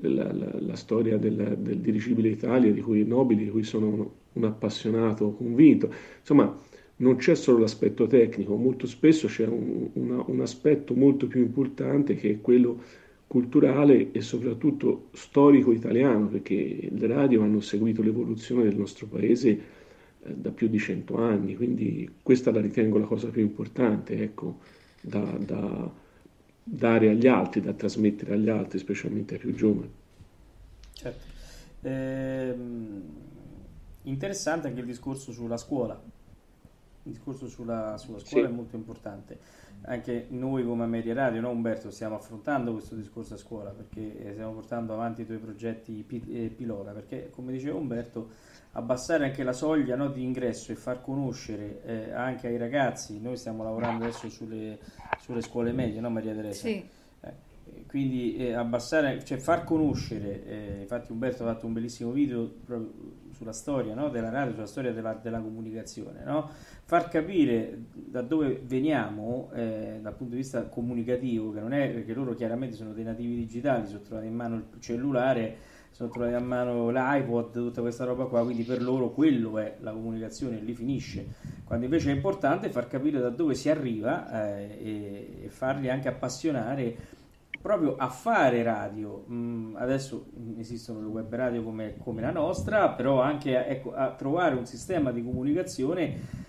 la, la, la storia del, del, dirigibile Italia, di cui Nobili, di cui sono un, appassionato convinto. Insomma, non c'è solo l'aspetto tecnico, molto spesso c'è un, una, un, aspetto molto più importante che è quello culturale e soprattutto storico italiano, perché le radio hanno seguito l'evoluzione del nostro paese eh, da più di cento anni, quindi questa la ritengo la cosa più importante, ecco, da, da dare agli altri, da trasmettere agli altri, specialmente ai più giovani. Certo. Ehm, interessante anche il discorso sulla scuola. Il discorso sulla, sulla scuola sì. è molto importante. Anche noi come Media Radio, no Umberto, stiamo affrontando questo discorso a scuola perché eh, stiamo portando avanti i tuoi progetti eh, pilota, perché come diceva Umberto, abbassare anche la soglia no, di ingresso e far conoscere eh, anche ai ragazzi, noi stiamo lavorando adesso sulle, sulle scuole medie, no Maria Teresa? Sì quindi eh, abbassare, cioè far conoscere, eh, infatti Umberto ha fatto un bellissimo video sulla storia no? della radio, sulla storia della, della comunicazione, no? far capire da dove veniamo eh, dal punto di vista comunicativo, che non è perché loro chiaramente sono dei nativi digitali, sono trovati in mano il cellulare, sono trovati a mano l'iPod, tutta questa roba qua, quindi per loro quello è la comunicazione, lì finisce. Quando invece è importante far capire da dove si arriva eh, e, e farli anche appassionare proprio a fare radio. Mm, adesso esistono le web radio come, come la nostra, però anche a, ecco, a, trovare un sistema di comunicazione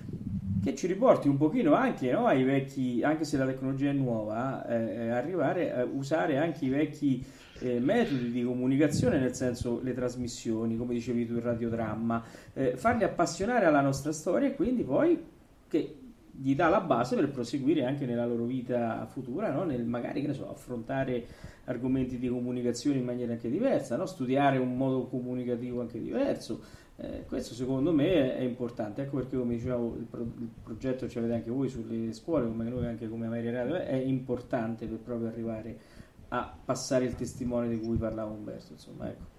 che ci riporti un pochino anche no, ai vecchi, anche se la tecnologia è nuova, eh, eh, arrivare a usare anche i vecchi eh, metodi di comunicazione, nel senso le trasmissioni, come dicevi tu, il radiodramma, eh, farli appassionare alla nostra storia e quindi poi che gli dà la base per proseguire anche nella loro vita futura, no? nel magari che so, affrontare argomenti di comunicazione in maniera anche diversa, no? studiare un modo comunicativo anche diverso. Eh, questo secondo me è importante, ecco perché come dicevo il, pro- il progetto ce l'avete anche voi sulle scuole, come noi anche come Ameria Radio, è importante per proprio arrivare a passare il testimone di cui parlava Umberto. Insomma, ecco.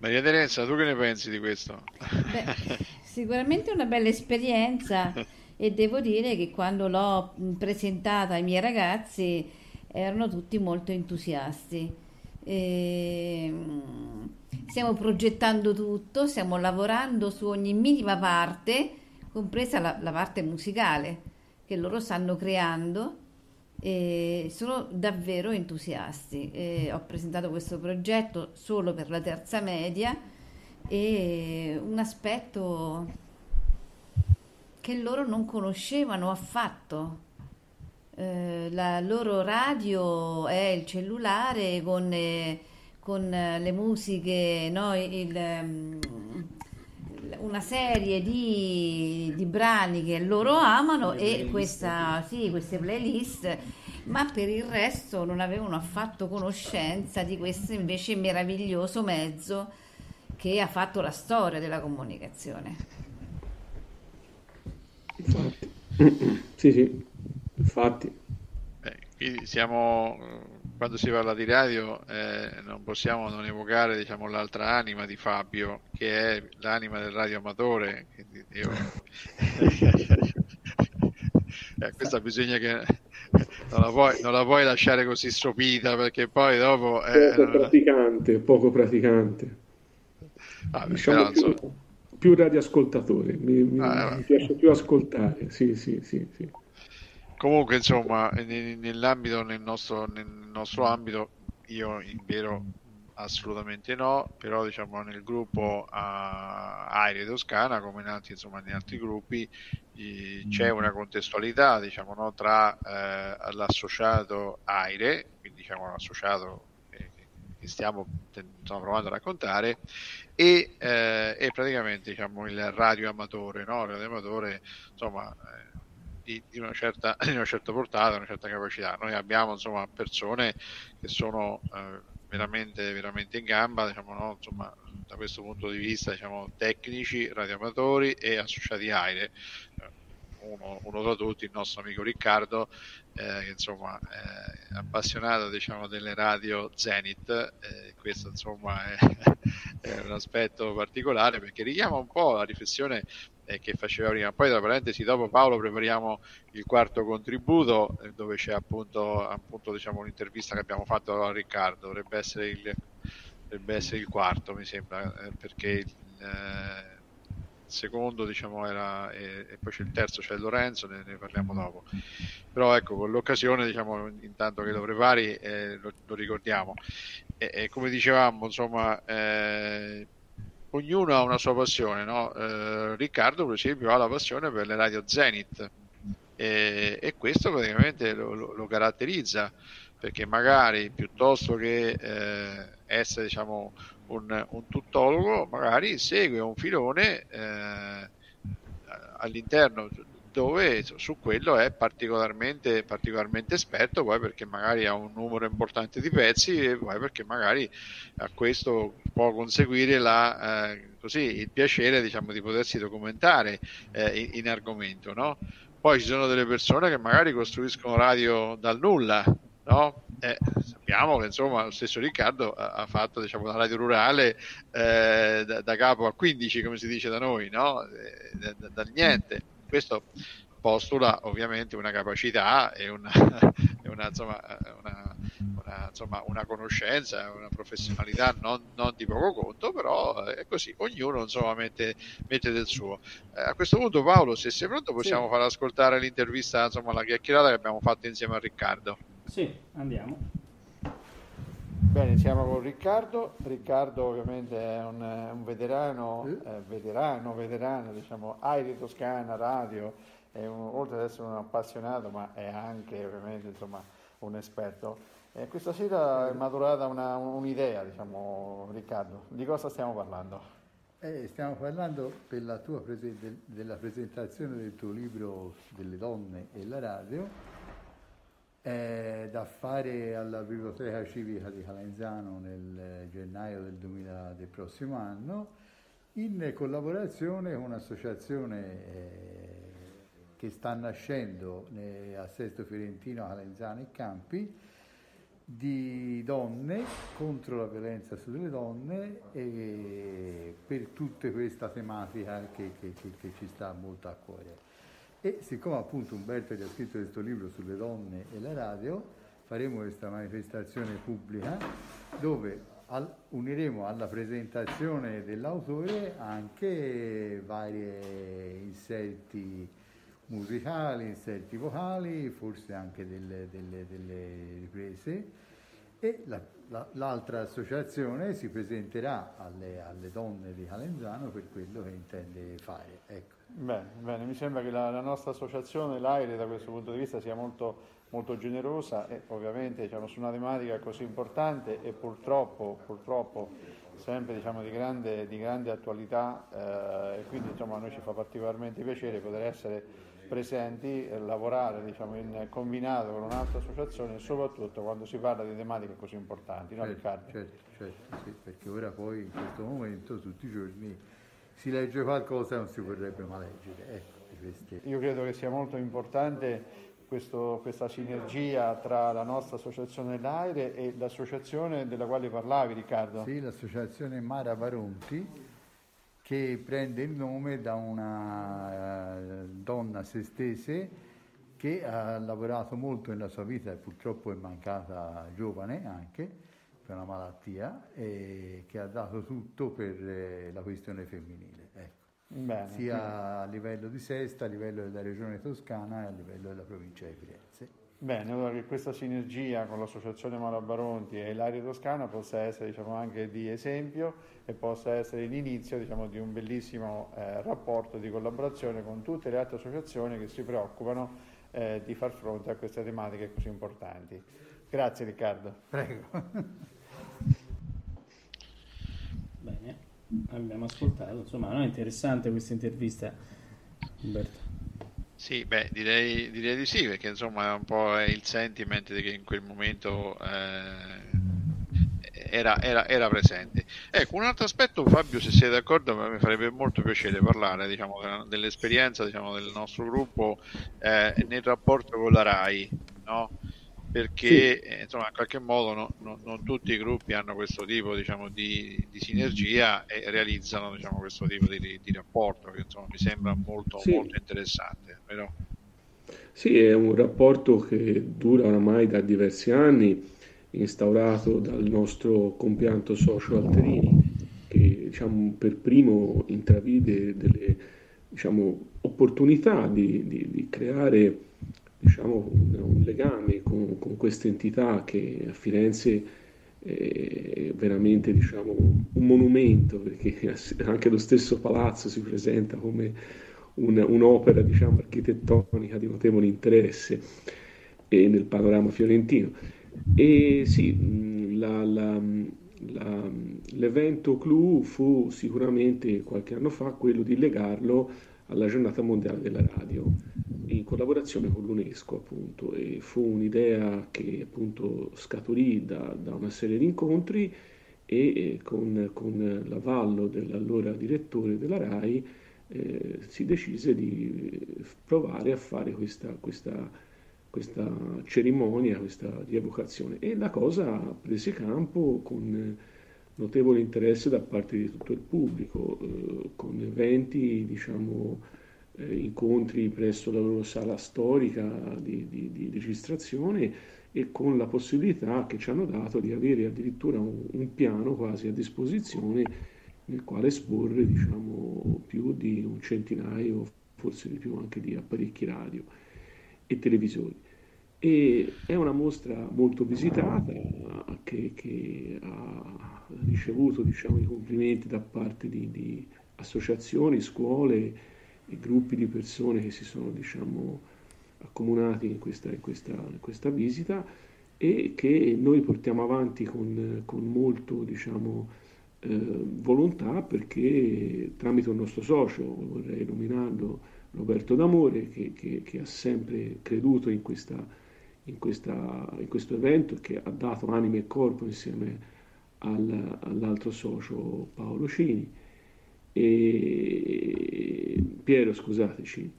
Maria Teresa, tu che ne pensi di questo? Beh, sicuramente è una bella esperienza e devo dire che quando l'ho presentata ai miei ragazzi erano tutti molto entusiasti. E, ehm, stiamo progettando tutto, stiamo lavorando su ogni minima parte, compresa la, la parte musicale che loro stanno creando e sono davvero entusiasti. E ho presentato questo progetto solo per la terza media e un aspetto che loro non conoscevano affatto. Eh, la loro radio è il cellulare con, eh, con le musiche, no? il, um, una serie di, di, brani che loro amano e questa, sì, queste playlist, ma per il resto non avevano affatto conoscenza di questo invece meraviglioso mezzo che ha fatto la storia della comunicazione. Infatti. Sì, sì, infatti. Beh, siamo quando si parla di radio eh, non possiamo non evocare diciamo, l'altra anima di Fabio che è l'anima del radioamatore io... eh, questa bisogna che non la, puoi, non la puoi lasciare così stropita perché poi dopo eh, poco praticante poco praticante. Ah, diciamo più, più radioascoltatore mi, mi, ah, mi piace più ascoltare sì sì sì, sì. Comunque, insomma, nell'ambito, nel nostro, nel nostro ambito, io in vero assolutamente no, però diciamo nel gruppo uh, Aire Toscana, come in altri, insomma, in altri gruppi, c'è una contestualità diciamo, no, tra uh, l'associato Aire, quindi diciamo l'associato che stiamo, stiamo, provando a raccontare, e, eh, e praticamente diciamo, il radio amatore, no? il radio amatore insomma, eh, di, di, una certa, di, una certa, portata, una certa capacità. Noi abbiamo insomma, persone che sono eh, veramente, veramente in gamba, diciamo, no? insomma, da questo punto di vista, diciamo, tecnici, radioamatori e associati aire. Uno, uno, tra tutti, il nostro amico Riccardo, eh, insomma è appassionato diciamo, delle radio Zenith, eh, questo insomma è, è, un aspetto particolare perché richiama un po' la riflessione eh, che faceva prima. Poi tra parentesi, dopo Paolo prepariamo il quarto contributo eh, dove c'è appunto, appunto diciamo, un'intervista che abbiamo fatto a Riccardo, dovrebbe essere il, dovrebbe essere il quarto mi sembra, eh, perché il, eh, il secondo diciamo era e, e, poi c'è il terzo c'è Lorenzo ne, ne, parliamo dopo. Però ecco con l'occasione diciamo intanto che lo prepari eh, lo, lo, ricordiamo. E, e, come dicevamo insomma eh, ognuno ha una sua passione, no? eh, Riccardo per esempio ha la passione per le radio Zenith e, e questo praticamente lo, lo, lo, caratterizza perché magari piuttosto che eh, essere diciamo un, un, tuttologo magari segue un filone eh, all'interno dove su quello è particolarmente, particolarmente esperto, poi perché magari ha un numero importante di pezzi e poi perché magari a questo può conseguire la, eh, così, il piacere diciamo, di potersi documentare eh, in, in, argomento. No? Poi ci sono delle persone che magari costruiscono radio dal nulla, no? Eh, sappiamo che insomma lo stesso Riccardo ha, fatto diciamo, la radio rurale eh, da, da, capo a 15 come si dice da noi no? eh, da, da, dal niente questo postula ovviamente una capacità e una, una, insomma, una, una, insomma, una conoscenza, una professionalità non, non, di poco conto, però è così, ognuno insomma, mette, mette del suo. Eh, a questo punto Paolo, se sei pronto possiamo sì. far ascoltare l'intervista, insomma, la chiacchierata che abbiamo fatto insieme a Riccardo. Sì, andiamo. Bene, iniziamo con Riccardo. Riccardo ovviamente è un, un veterano, eh, veterano, veterano, diciamo, Aire Toscana, radio, un, oltre ad essere un appassionato, ma è anche ovviamente insomma, un esperto. E questa sera è maturata una, un'idea, diciamo, Riccardo. Di cosa stiamo parlando? Eh, stiamo parlando per la tua prese- del, della presentazione del tuo libro delle donne e la radio, eh, da fare alla Biblioteca Civica di Calenzano nel gennaio del, 2000, del prossimo anno, in collaborazione con un'associazione eh, che sta nascendo a Sesto Fiorentino, Calenzano e Campi, di donne contro la violenza sulle donne e per tutta questa tematica che, che, che, che ci sta molto a cuore. E siccome appunto Umberto gli ha scritto questo libro sulle donne e la radio, faremo questa manifestazione pubblica dove uniremo alla presentazione dell'autore anche vari inserti musicali, inserti vocali, forse anche delle, delle, delle riprese e la, la, l'altra associazione si presenterà alle, alle, donne di Calenzano per quello che intende fare. Ecco. Bene, bene, mi sembra che la, la, nostra associazione, l'AIRE, da questo punto di vista sia molto, molto generosa e ovviamente diciamo, su una tematica così importante e purtroppo, purtroppo sempre diciamo, di, grande, di, grande, attualità eh, e quindi insomma, a noi ci fa particolarmente piacere poter essere presenti e lavorare diciamo, in combinato con un'altra associazione soprattutto quando si parla di tematiche così importanti, no certo? Certo, certo, sì, perché ora poi in questo momento tutti i giorni si legge qualcosa e non si vorrebbe mai leggere. Ecco, Io credo che sia molto importante questo, questa sinergia tra la nostra associazione L'Aire e l'associazione della quale parlavi Riccardo. Sì, l'associazione Mara Varonti che prende il nome da una uh, donna sestese che ha lavorato molto nella sua vita e purtroppo è mancata giovane anche per una malattia e che ha dato tutto per eh, la questione femminile. Ecco. Bene, sia bene. a livello di Sesta, a livello della regione toscana e a livello della provincia di Firenze. Bene, allora che questa sinergia con l'associazione Malabaronti e l'area toscana possa essere diciamo, anche di esempio e possa essere l'inizio diciamo, di un bellissimo eh, rapporto di collaborazione con tutte le altre associazioni che si preoccupano eh, di far fronte a queste tematiche così importanti. Grazie Riccardo. Prego. Bene, abbiamo ascoltato, insomma, no, è interessante questa intervista, Umberto. Sì, beh, direi, direi, di sì, perché insomma è un po' il sentiment che in quel momento eh, era, era, era, presente. Ecco, un altro aspetto, Fabio, se sei d'accordo, mi farebbe molto piacere parlare diciamo, dell'esperienza diciamo, del nostro gruppo eh, nel rapporto con la RAI, no? Perché sì. eh, insomma in qualche modo no, no, non tutti i gruppi hanno questo tipo diciamo, di, di, sinergia e realizzano diciamo, questo tipo di, di, rapporto che insomma, mi sembra molto, sì. molto interessante però... sì è un rapporto che dura oramai da diversi anni instaurato dal nostro compianto socio Alterini che diciamo, per primo intravide delle diciamo, opportunità di, di creare diciamo, un, un legame con, con questa entità che a Firenze è veramente diciamo, un monumento, perché anche lo stesso palazzo si presenta come un, un'opera diciamo, architettonica di notevole interesse eh, nel panorama fiorentino. E sì, la, la, la, l'evento clou fu sicuramente qualche anno fa quello di legarlo alla giornata mondiale della radio in collaborazione con l'UNESCO appunto e fu un'idea che appunto scaturì da, da una serie di incontri e con, con l'avallo dell'allora direttore della RAI eh, si decise di provare a fare questa, questa, questa cerimonia, questa rievocazione. E la cosa prese campo con notevole interesse da parte di tutto il pubblico, eh, con eventi, diciamo, eh, incontri presso la loro sala storica di, di, di, registrazione e con la possibilità che ci hanno dato di avere addirittura un, un piano quasi a disposizione nel quale esporre diciamo, più di un centinaio, forse di più anche di apparecchi radio e televisori. E è una mostra molto visitata che, che ha ricevuto diciamo, i complimenti da parte di, di, associazioni, scuole e gruppi di persone che si sono diciamo, accomunati in questa, in, questa, in questa, visita e che noi portiamo avanti con, con molto diciamo, eh, volontà perché tramite un nostro socio, vorrei nominarlo, Roberto D'Amore, che, che, che ha sempre creduto in questa in, questo evento che ha dato anima e corpo insieme al, all'altro socio Paolo Cini. E Piero scusateci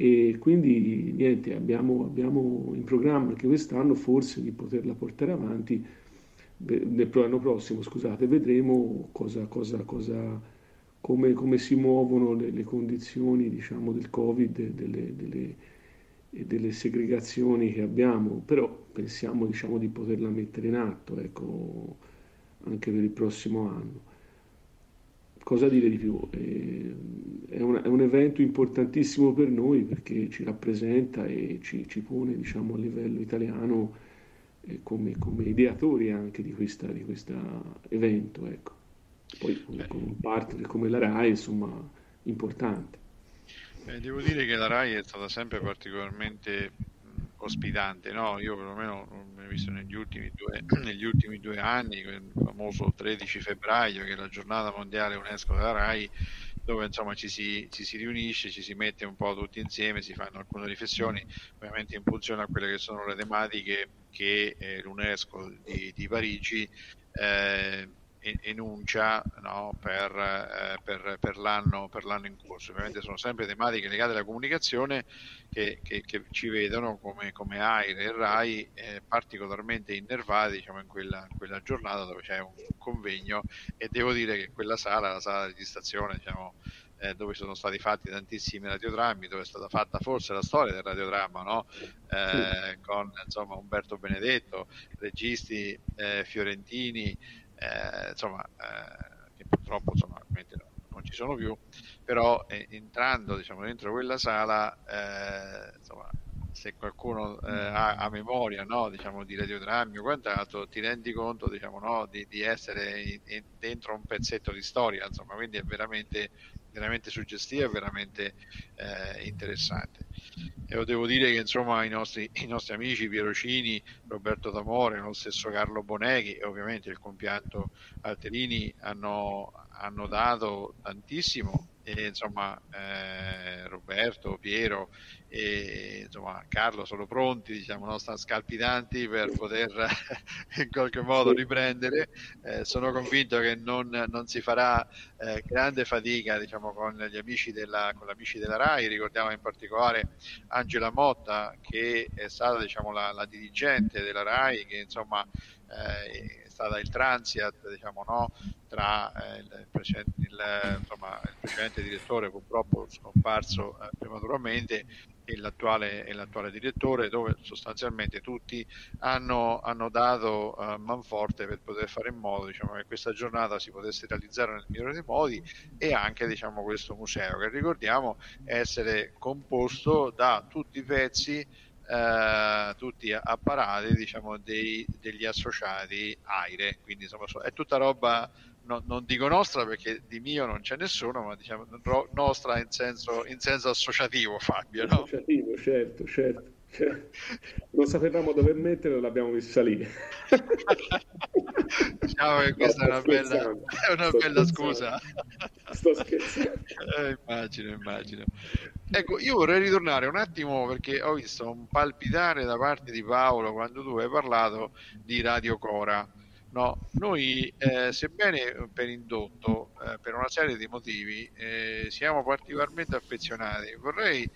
e quindi niente abbiamo, abbiamo in programma anche quest'anno forse di poterla portare avanti l'anno prossimo scusate vedremo cosa, cosa, cosa, come, come si muovono le, le condizioni diciamo del covid delle, delle e delle segregazioni che abbiamo, però pensiamo diciamo, di poterla mettere in atto ecco, anche per il prossimo anno. Cosa dire di più? È, un, è, un, evento importantissimo per noi perché ci rappresenta e ci, ci pone diciamo, a livello italiano eh, come, come, ideatori anche di questo evento. Ecco. Poi con un partner come la RAI, insomma, importante. Eh, devo dire che la RAI è stata sempre particolarmente ospitante, no? Io perlomeno l'ho visto negli ultimi, due, negli ultimi due anni, il famoso 13 febbraio, che è la giornata mondiale UNESCO della RAI, dove insomma ci si, ci si, riunisce, ci si mette un po' tutti insieme, si fanno alcune riflessioni, ovviamente in funzione a quelle che sono le tematiche che eh, l'UNESCO di, di Parigi eh, enuncia no, per, eh, per, per, l'anno, per, l'anno, in corso. Ovviamente sono sempre tematiche legate alla comunicazione che, che, che ci vedono come, come AIRE e RAI eh, particolarmente innervati diciamo, in, quella, in, quella, giornata dove c'è un convegno e devo dire che quella sala, la sala di stazione, diciamo, eh, dove sono stati fatti tantissimi radiodrammi, dove è stata fatta forse la storia del radiodramma, no? eh, sì. con insomma, Umberto Benedetto, registi eh, fiorentini, eh, insomma, eh, che purtroppo insomma, non ci sono più, però eh, entrando diciamo, dentro quella sala, eh, insomma, se qualcuno eh, ha, ha, memoria no, diciamo, di radiodrammi o quant'altro, ti rendi conto diciamo, no, di, di, essere in, in, dentro un pezzetto di storia, insomma, quindi è veramente, veramente suggestiva e veramente eh, interessante. E lo devo dire che insomma i nostri, i nostri amici Pierocini, Roberto D'Amore, lo stesso Carlo Boneghi e ovviamente il compianto Alterini hanno, hanno dato tantissimo e insomma eh, Roberto, Piero e insomma Carlo sono pronti, diciamo, no? stanno scalpitanti per poter in qualche modo riprendere. Eh, sono convinto che non, non si farà eh, grande fatica diciamo, con gli amici della, con gli amici della RAI, ricordiamo in particolare Angela Motta che è stata diciamo, la, la dirigente della RAI che insomma eh, stata il transiat diciamo, no, tra eh, il, precedente, il, insomma, il, precedente direttore purtroppo scomparso eh, prematuramente e l'attuale, e l'attuale, direttore dove sostanzialmente tutti hanno, hanno dato uh, manforte per poter fare in modo diciamo, che questa giornata si potesse realizzare nel migliore dei modi e anche diciamo, questo museo che ricordiamo essere composto da tutti i pezzi eh, tutti apparati diciamo, dei, degli associati AIRE, quindi insomma è tutta roba no, non dico nostra perché di mio non c'è nessuno, ma diciamo nostra in senso, in senso associativo Fabio. No? Associativo, certo, certo. Cioè, non sapevamo dove metterlo, l'abbiamo messa lì. diciamo che questa no, è una bella, è una bella scusa. Sto scherzando. Eh, immagino, immagino. Ecco, io vorrei ritornare un attimo perché ho visto un palpitare da parte di Paolo quando tu hai parlato di Radio Cora. No, noi, eh, sebbene per indotto, eh, per una serie di motivi, eh, siamo particolarmente affezionati, vorrei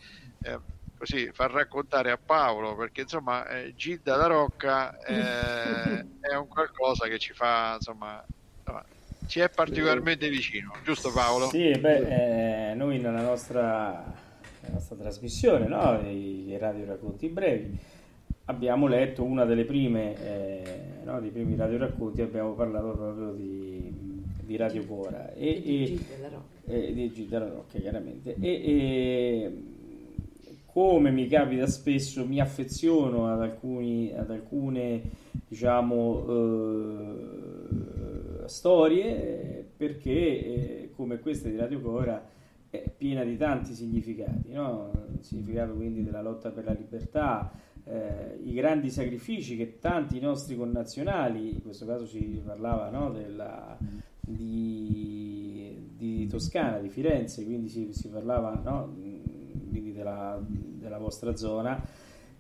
eh, così far raccontare a Paolo perché insomma eh, Gilda da Rocca eh, è un qualcosa che ci fa insomma, insomma ci è particolarmente vicino giusto Paolo? Sì, beh, eh, noi nella nostra, nella nostra trasmissione no? i radio racconti brevi abbiamo letto una delle prime eh, no? dei primi radio racconti abbiamo parlato proprio di, di Radio Cora e, e, di Gilda da Rocca chiaramente e, e come mi capita spesso, mi affeziono ad, alcuni, ad alcune diciamo, eh, storie perché, eh, come questa di Radio Cora, è piena di tanti significati. No? Il significato quindi della lotta per la libertà, eh, i grandi sacrifici che tanti nostri connazionali, in questo caso si parlava no, della, di, di, Toscana, di Firenze, quindi si, si parlava no, quindi della, della vostra zona,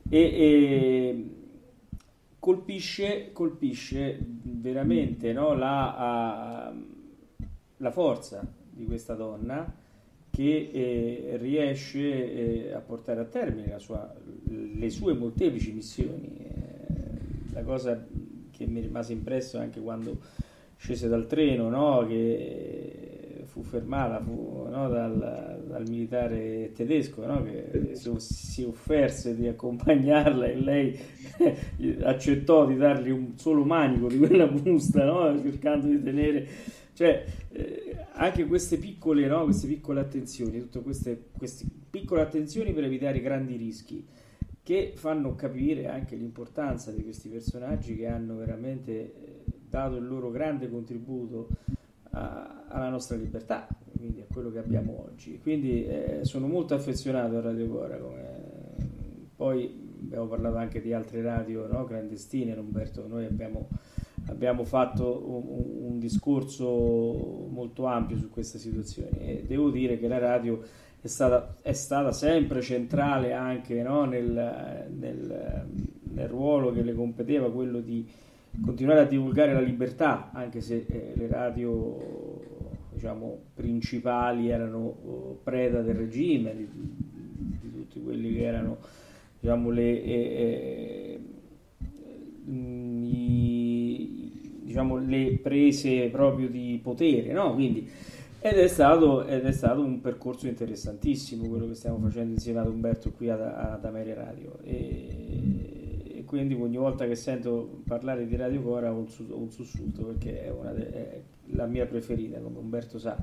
e, e colpisce, colpisce, veramente no, la, a, la, forza di questa donna che eh, riesce eh, a portare a termine sua, le sue molteplici missioni. Eh, la cosa che mi rimase impresso anche quando scese dal treno, no, che fu fermata fu, no, dal, dal, militare tedesco no, che si, si, offerse di accompagnarla e lei accettò di dargli un solo manico di quella busta no, cercando di tenere cioè eh, anche queste piccole, queste piccole attenzioni tutte queste, queste piccole attenzioni per evitare grandi rischi che fanno capire anche l'importanza di questi personaggi che hanno veramente eh, dato il loro grande contributo a, alla nostra libertà, quindi a quello che abbiamo oggi. Quindi eh, sono molto affezionato a Radio Cora, come... poi abbiamo parlato anche di altre radio no? clandestine, Roberto, noi abbiamo, abbiamo fatto un, un, discorso molto ampio su questa situazione e devo dire che la radio è stata, è stata sempre centrale anche no? nel, nel, nel ruolo che le competeva, quello di continuare a divulgare la libertà, anche se eh, le radio diciamo, principali erano oh, preda del regime, di, di, tutti quelli che erano diciamo, le, eh, eh, i, diciamo, le prese proprio di potere, no? Quindi, ed, è stato, ed è stato un percorso interessantissimo quello che stiamo facendo insieme ad Umberto qui ad, ad Ameria Radio. E, quindi ogni volta che sento parlare di Radio Cora ho un, un sussulto perché è, de- è, la mia preferita, come Umberto sa.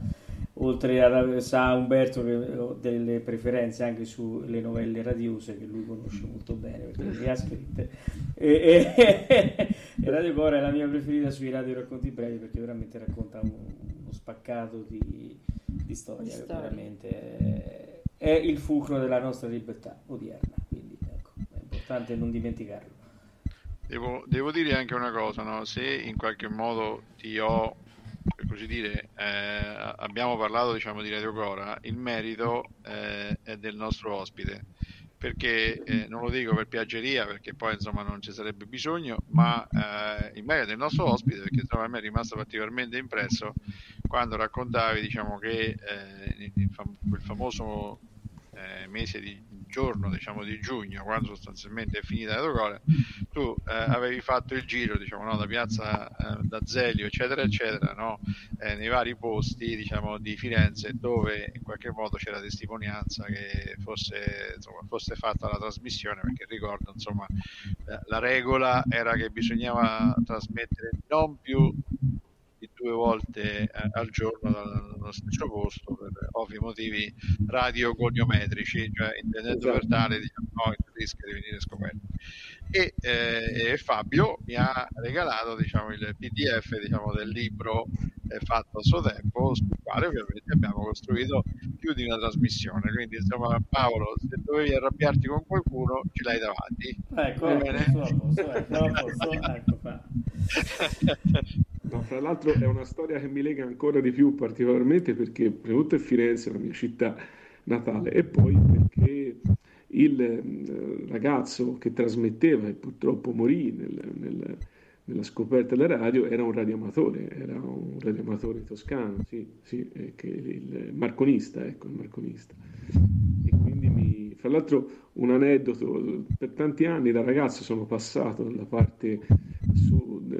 Oltre a sa Umberto che ho delle preferenze anche sulle novelle radiose che lui conosce molto bene perché le ha scritte. E, e, e Radio Cora è la mia preferita sui radio racconti brevi perché veramente racconta un, uno spaccato di, di storia, di storia. veramente è, è il fulcro della nostra libertà odierna. Quindi ecco, è importante non dimenticarlo. Devo, devo, dire anche una cosa, no? se in qualche modo ti ho, per così dire, eh, abbiamo parlato diciamo, di Radio Cora, il merito eh, è del nostro ospite, perché eh, non lo dico per piaggeria, perché poi insomma non ci sarebbe bisogno, ma eh, il merito è del nostro ospite, perché insomma, a me è rimasto particolarmente impresso quando raccontavi diciamo, che eh, quel famoso eh, mese di giorno diciamo di giugno quando sostanzialmente è finita la Dogore tu eh, avevi fatto il giro diciamo no, da piazza eh, da eccetera eccetera no? Eh, nei vari posti diciamo di Firenze dove in qualche modo c'era testimonianza che fosse, insomma, fosse fatta la trasmissione perché ricordo insomma la regola era che bisognava trasmettere non più due volte eh, al giorno dallo stesso posto per ovvi motivi radiogoniometrici, cioè intendendo esatto. per tale diciamo, no, rischia di venire scoperto. E, eh, e, Fabio mi ha regalato diciamo, il PDF diciamo, del libro eh, fatto a suo tempo, sul quale ovviamente abbiamo costruito più di una trasmissione. Quindi, insomma, Paolo, se dovevi arrabbiarti con qualcuno, ce l'hai davanti. Ecco, bene. Posso, ecco, posso, ecco No, fra l'altro è una storia che mi lega ancora di più, particolarmente perché prima di tutto è Firenze, la mia città natale, e poi perché il eh, ragazzo che trasmetteva e purtroppo morì nel, nel, nella scoperta della radio era un radioamatore, era un radioamatore toscano, sì, sì, il marconista, ecco, il marconista. E quindi fra l'altro un aneddoto, per tanti anni da ragazzo sono passato dalla parte sud,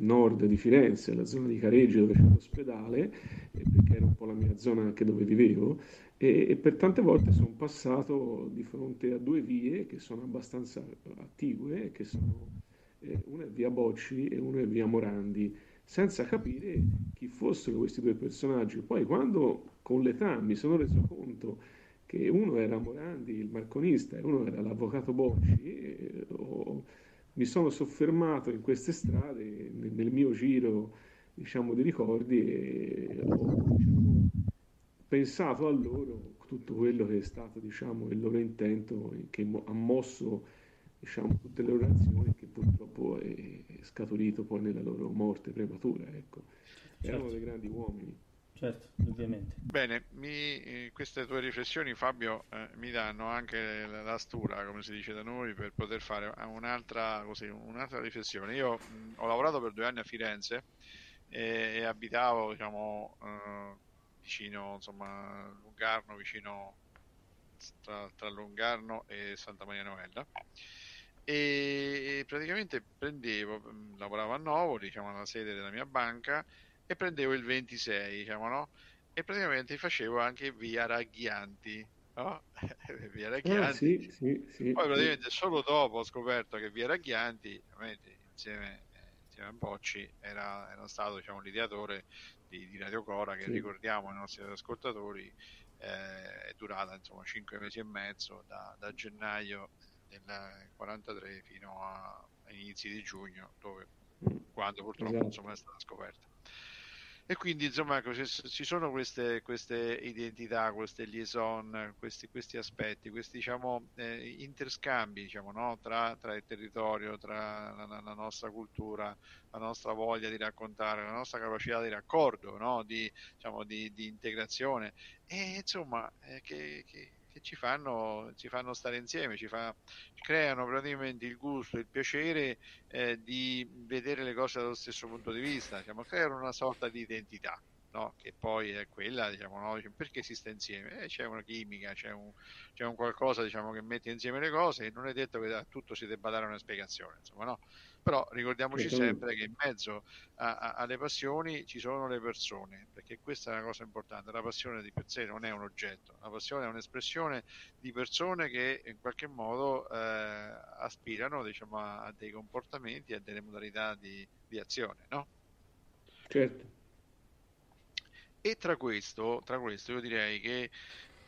nord di Firenze, la zona di Careggi dove c'è l'ospedale, perché era un po' la mia zona anche dove vivevo, e, e, per tante volte sono passato di fronte a due vie che sono abbastanza attigue, che sono eh, una è via Bocci e una è via Morandi, senza capire chi fossero questi due personaggi. Poi quando con l'età mi sono reso conto che uno era Morandi, il marconista, e uno era l'avvocato Bocci, eh, ho, mi sono soffermato in queste strade nel, nel mio giro diciamo, di ricordi e ho diciamo, pensato a loro tutto quello che è stato diciamo, il loro intento che ha mosso diciamo, tutte le loro azioni che purtroppo è scaturito poi nella loro morte prematura ecco. erano certo. dei grandi uomini certo, ovviamente. Bene, mi, eh, queste tue riflessioni Fabio eh, mi danno anche la, stura, come si dice da noi, per poter fare un'altra, così, un'altra riflessione. Io mh, ho lavorato per due anni a Firenze e, e abitavo diciamo, eh, vicino, insomma, Lungarno, vicino tra, tra Lungarno e Santa Maria Novella e praticamente prendevo, lavoravo a Novoli, diciamo alla sede della mia banca e prendevo il 26, diciamo, no? E praticamente facevo anche via Raghianti, no? via Raghianti. Ah, sì, sì, sì, Poi praticamente solo dopo ho scoperto che via Raghianti, insieme, insieme a Bocci, era, era stato diciamo, l'ideatore di, di Radio Cora, che ricordiamo ai nostri ascoltatori, eh, è durata insomma 5 mesi e mezzo, da, da gennaio del 43 fino a, agli inizi di giugno, dove, mm. quando purtroppo esatto. insomma, è stata scoperta. E quindi insomma ci sono queste, queste identità, queste liaison, questi, questi aspetti, questi diciamo, eh, interscambi diciamo, no? tra, tra, il territorio, tra la, la, nostra cultura, la nostra voglia di raccontare, la nostra capacità di raccordo, no? di, diciamo, di, di, integrazione e insomma eh, che, che che ci fanno, ci fanno stare insieme, ci fa, creano praticamente il gusto, il piacere eh, di vedere le cose dallo stesso punto di vista, diciamo, creano una sorta di identità. No? che poi è quella, diciamo, no? perché si sta insieme? Eh, c'è una chimica, c'è un, c'è un qualcosa diciamo, che mette insieme le cose e non è detto che a tutto si debba dare una spiegazione, insomma, no? Però ricordiamoci sempre che in mezzo a, a, alle passioni ci sono le persone, perché questa è una cosa importante, la passione di per sé non è un oggetto, la passione è un'espressione di persone che in qualche modo eh, aspirano diciamo, a, a, dei comportamenti, a delle modalità di, di azione, no? Certo. E tra questo, tra questo io direi che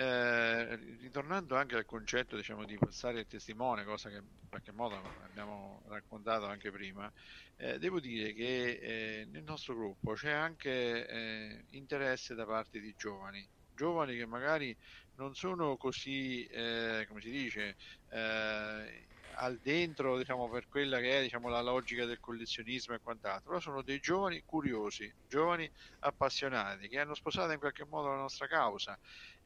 eh, ritornando anche al concetto diciamo, di passare il testimone, cosa che in qualche modo abbiamo raccontato anche prima, eh, devo dire che eh, nel nostro gruppo c'è anche eh, interesse da parte di giovani, giovani che magari non sono così, eh, come si dice, eh, al dentro diciamo, per quella che è diciamo, la logica del collezionismo e quant'altro, però sono dei giovani curiosi, giovani appassionati che hanno sposato in qualche modo la nostra causa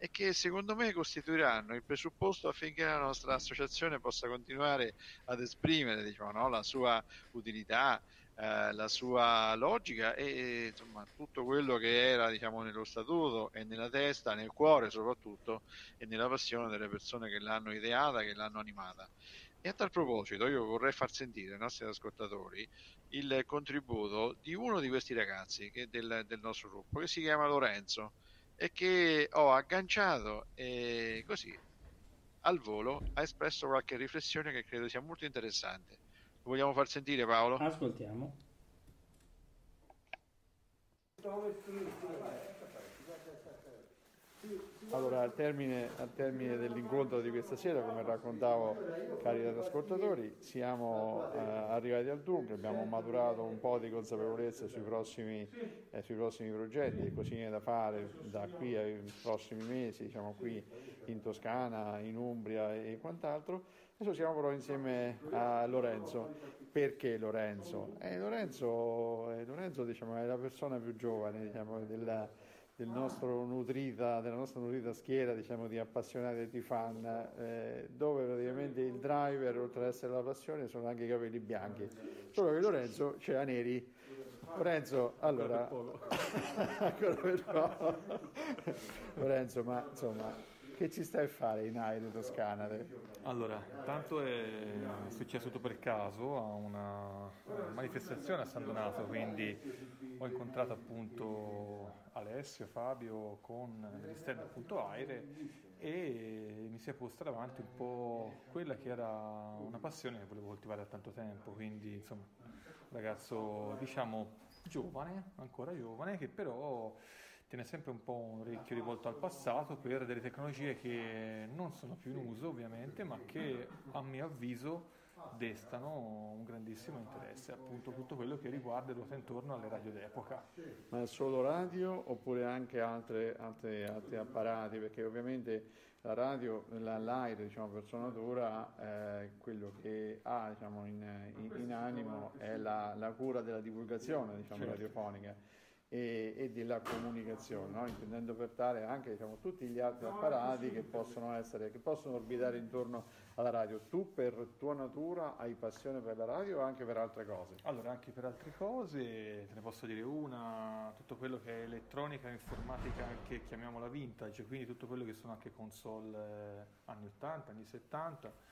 e che secondo me costituiranno il presupposto affinché la nostra associazione possa continuare ad esprimere diciamo, no, la sua utilità, eh, la sua logica e insomma, tutto quello che era diciamo, nello statuto e nella testa, nel cuore soprattutto e nella passione delle persone che l'hanno ideata, che l'hanno animata. E a tal proposito io vorrei far sentire ai nostri ascoltatori il contributo di uno di questi ragazzi del, del, nostro gruppo che si chiama Lorenzo e che ho agganciato e così al volo ha espresso qualche riflessione che credo sia molto interessante. Lo vogliamo far sentire Paolo? Ascoltiamo. Allora, al termine, al termine, dell'incontro di questa sera, come raccontavo, cari ascoltatori, siamo eh, arrivati al dunque, abbiamo maturato un po' di consapevolezza sui prossimi, eh, sui prossimi progetti e cosine da fare da qui ai prossimi mesi, diciamo qui in Toscana, in Umbria e quant'altro. Adesso siamo però insieme a Lorenzo. Perché Lorenzo? Eh, Lorenzo, eh, Lorenzo diciamo, è la persona più giovane diciamo, della del nostro nutrita, della nostra nutrita schiera diciamo, di appassionati di fan, eh, dove praticamente il driver, oltre ad essere la passione, sono anche i capelli bianchi. Solo che Lorenzo c'era neri. Lorenzo, allora, ancora per Lorenzo, ma insomma, che ci stai a fare in aereo Toscana? Allora, tanto è successo tutto per caso a una manifestazione a San Donato, quindi ho incontrato appunto Alessio, Fabio con gli stand appunto Aire e mi si è posta davanti un po' quella che era una passione che volevo coltivare da tanto tempo, quindi insomma un ragazzo diciamo giovane, ancora giovane, che però tiene sempre un po' un orecchio rivolto al passato per delle tecnologie che non sono più in uso ovviamente, ma che a mio avviso destano un grandissimo interesse, appunto tutto quello che riguarda e ruota intorno alle radio d'epoca. Ma solo radio oppure anche altre, altre, altri apparati? Perché ovviamente la radio, la live diciamo, per sua natura, eh, quello che ha diciamo, in, in, in, animo è la, la, cura della divulgazione diciamo, certo. radiofonica e, e della comunicazione, no? intendendo per tale anche diciamo, tutti gli altri apparati che possono, essere, che possono orbitare intorno alla radio. Tu per tua natura hai passione per la radio o anche per altre cose? Allora, anche per altre cose, te ne posso dire una, tutto quello che è elettronica, informatica, che chiamiamola vintage, quindi tutto quello che sono anche console eh, anni 80, anni 70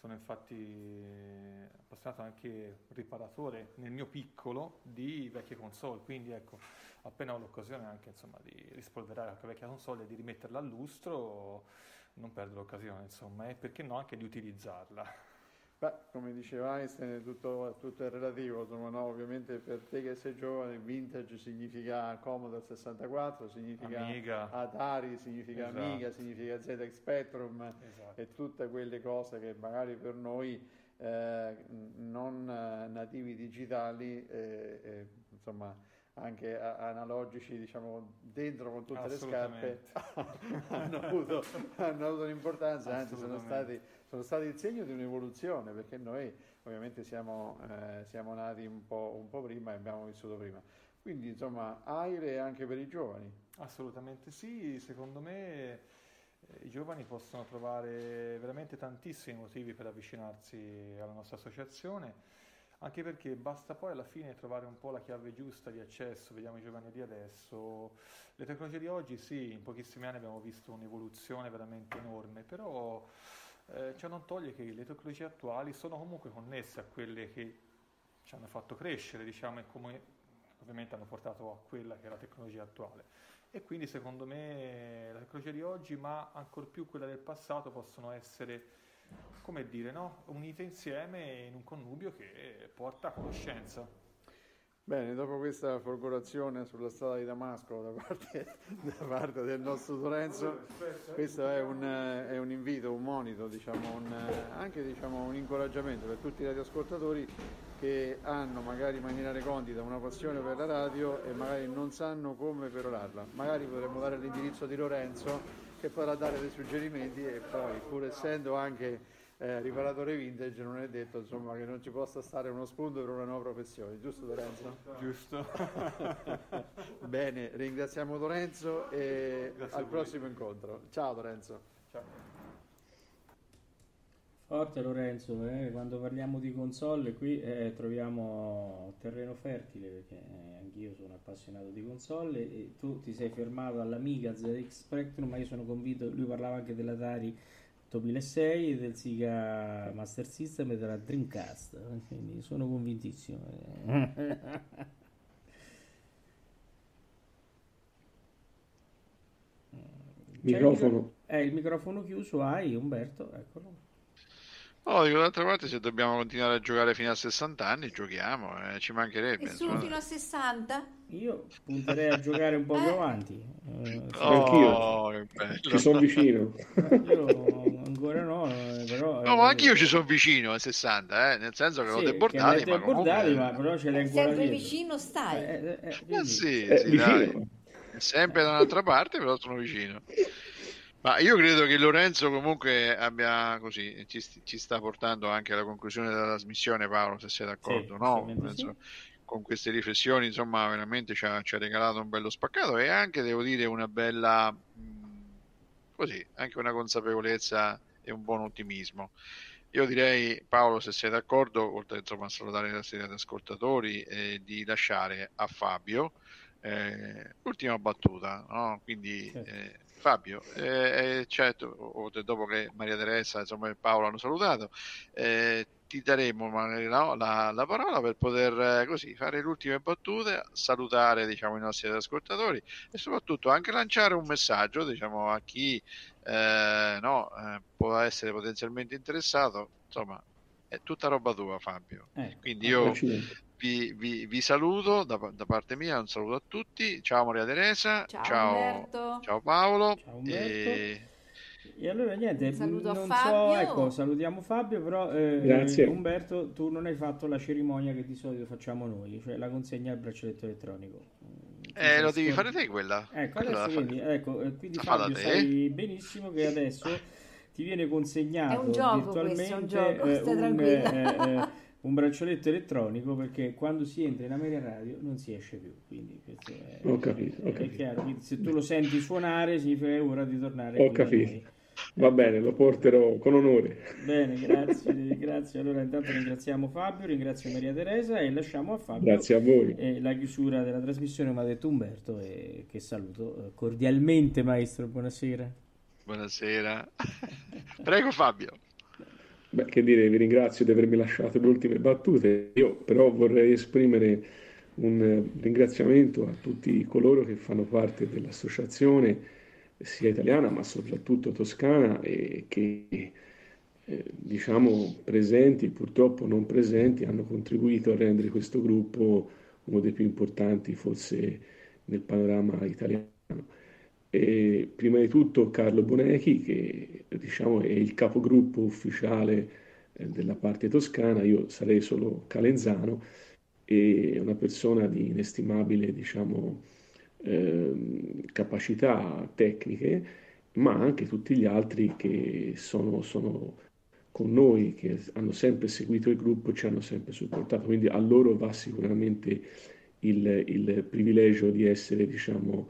sono infatti appassionato anche riparatore nel mio piccolo di vecchie console, quindi ecco, appena ho l'occasione anche insomma, di rispolverare qualche vecchia console e di rimetterla a lustro, non perdo l'occasione, insomma, e perché no anche di utilizzarla. Beh, come diceva Einstein, tutto, tutto è relativo, insomma, no? ovviamente per te che sei giovane, vintage significa Commodore 64, significa Amiga. Atari, significa esatto. Amiga, significa ZX Spectrum esatto. e tutte quelle cose che magari per noi eh, non nativi digitali, eh, eh, insomma, anche analogici, diciamo, dentro con tutte le scarpe, hanno avuto, hanno avuto un'importanza, anzi sono stati, sono stati, il segno di un'evoluzione, perché noi ovviamente siamo, eh, siamo nati un po', un po' prima e abbiamo vissuto prima. Quindi insomma, aire anche per i giovani. Assolutamente sì, secondo me eh, i giovani possono trovare veramente tantissimi motivi per avvicinarsi alla nostra associazione anche perché basta poi alla fine trovare un po' la chiave giusta di accesso, vediamo i giovani di adesso. Le tecnologie di oggi sì, in pochissimi anni abbiamo visto un'evoluzione veramente enorme, però eh, ciò non toglie che le tecnologie attuali sono comunque connesse a quelle che ci hanno fatto crescere, diciamo, e come ovviamente hanno portato a quella che è la tecnologia attuale. E quindi secondo me la tecnologia di oggi, ma ancor più quella del passato, possono essere come dire, no? unite insieme in un connubio che porta a conoscenza. Bene, dopo questa folgorazione sulla strada di Damasco da parte, da parte del nostro Lorenzo, questo è un, è un, invito, un monito, diciamo, un, anche diciamo, un incoraggiamento per tutti i radioascoltatori che hanno magari in maniera recondita una passione per la radio e magari non sanno come perorarla. Magari potremmo dare l'indirizzo di Lorenzo che potrà dare dei suggerimenti e poi pur essendo anche eh, riparatore vintage non è detto insomma, che non ci possa stare uno spunto per una nuova professione, giusto Lorenzo? Giusto. Bene, ringraziamo Lorenzo e Grazie al prossimo incontro. Ciao Lorenzo. Ciao. Forte Lorenzo, eh, quando parliamo di console qui eh, troviamo terreno fertile perché eh, anch'io sono appassionato di console e tu ti sei fermato all'Amiga ZX Spectrum ma io sono convinto, lui parlava anche dell'Atari 8006, del Sega Master System e della Dreamcast, quindi sono convintissimo. microfono. Eh, il microfono chiuso hai Umberto, eccolo. Oh, dico d'altra parte, se dobbiamo continuare a giocare fino a 60 anni, giochiamo, eh, ci mancherebbe. E insomma. fino a 60? Io punterei a giocare un po' più Eh. avanti. Eh, Oh, bello. Ci sono vicino. Io ancora no, eh, però... No, ma anch'io ci sono vicino a 60, eh, nel senso che l'ho Sì, debordati, che ma comunque... ma però ce l'hai ancora Sempre dietro. vicino stai. Eh, eh, eh, Eh, sì, Eh, sì, vicino. dai. Sempre da un'altra parte, però sono vicino. Ma io credo che Lorenzo comunque abbia così, ci, ci sta portando anche alla conclusione della trasmissione, Paolo, se sei d'accordo, Sì, no? Penso- sì. con queste riflessioni, insomma, veramente ci ha, ci ha regalato un bello spaccato e anche, devo dire, una bella, così, anche una consapevolezza e un buon ottimismo. Io direi, Paolo, se sei d'accordo, oltre insomma, a salutare i nostri ascoltatori, eh, di lasciare a Fabio eh, l'ultima battuta. No? Quindi, eh, Fabio, eh, eh, certo, dopo che Maria Teresa insomma, e Paolo hanno salutato, eh, ti daremo magari, no, la, la parola per poter eh, così fare le ultime battute, salutare diciamo, i nostri ascoltatori e soprattutto anche lanciare un messaggio diciamo, a chi eh, no, eh, può essere potenzialmente interessato. Insomma, è tutta roba tua, Fabio. Eh, Quindi io. Vi, vi- vi saluto da, da parte mia, un saluto a tutti. Ciao Maria Teresa, Ciao, ciao, Umberto. ciao Paolo. Ciao, Umberto. E... E allora niente, Un saluto a non Fabio. so, ecco, salutiamo Fabio, però eh, Grazie. Umberto, tu non hai fatto la cerimonia che di solito facciamo noi, cioè la consegna al braccialetto elettronico. Eh, lo devi fare te quella. Ecco, Quella la adesso fa- quindi, ecco, eh, quindi Fabio sai benissimo che adesso ti viene consegnato È un gioco virtualmente questo, è un gioco, eh, stai un, tranquilla. eh, eh, un braccialetto elettronico perché quando si entra in Ameria Radio non si esce più, quindi questo è, Ho capito, ho è capito. chiaro, quindi se tu lo senti suonare significa che è ora di tornare Ho capito. Va bene, lo porterò con onore. Bene, grazie, grazie. Allora intanto ringraziamo Fabio, ringrazio Maria Teresa e lasciamo a Fabio Grazie a voi. eh, la chiusura della trasmissione, mi ha detto Umberto e che saluto eh, cordialmente maestro, buonasera. Buonasera. Prego Fabio. Beh, che dire, vi ringrazio di avermi lasciato le ultime battute. Io però vorrei esprimere un eh, ringraziamento a tutti coloro che fanno parte dell'associazione, sia italiana ma soprattutto toscana, e che eh, diciamo presenti, purtroppo non presenti, hanno contribuito a rendere questo gruppo uno dei più importanti forse nel panorama italiano. E prima di tutto Carlo Bonechi, che diciamo è il capogruppo ufficiale eh, della parte toscana, io sarei solo calenzano, e una persona di inestimabile, diciamo, ehm, capacità tecniche, ma anche tutti gli altri che sono, sono con noi, che hanno sempre seguito il gruppo e ci hanno sempre supportato. Quindi a loro va sicuramente il, il privilegio di essere, diciamo,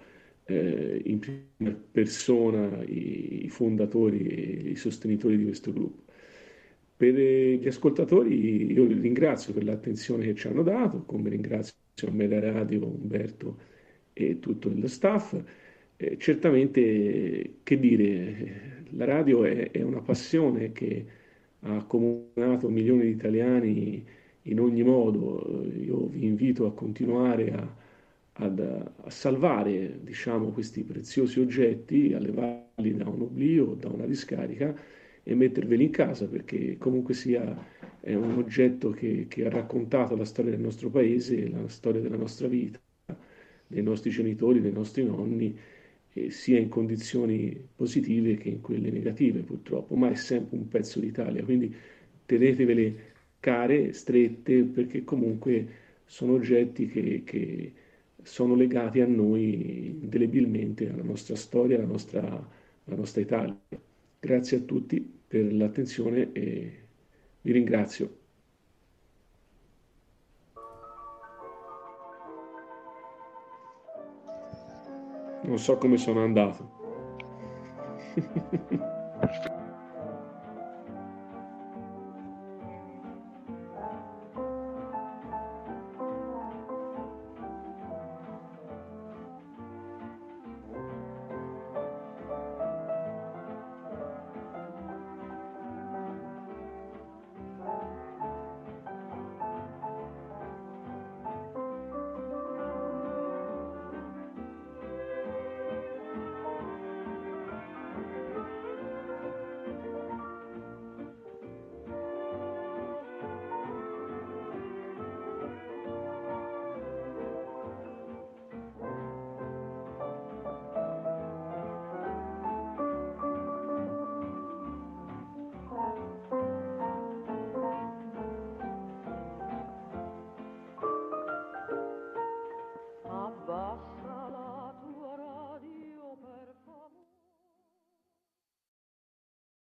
eh, in prima persona i, i fondatori e i sostenitori di questo gruppo. Per eh, gli ascoltatori io li ringrazio per l'attenzione che ci hanno dato, come ringrazio a Media Radio, Umberto e tutto il staff. Eh, certamente, che dire, la radio è, è una passione che ha accomunato milioni di italiani in ogni modo. Io vi invito a continuare a, ad- a salvare, diciamo, questi preziosi oggetti, a levarli da un oblio, da una discarica e metterveli in casa perché comunque sia è un oggetto che, che ha raccontato la storia del nostro paese, la storia della nostra vita, dei nostri genitori, dei nostri nonni, eh, sia in condizioni positive che in quelle negative purtroppo, ma è sempre un pezzo d'Italia, quindi tenetevele care, strette, perché comunque sono oggetti che, che sono legati a noi indelebilmente, alla nostra storia, alla nostra, alla nostra Italia. Grazie a tutti per l'attenzione e vi ringrazio. Non so come sono andato.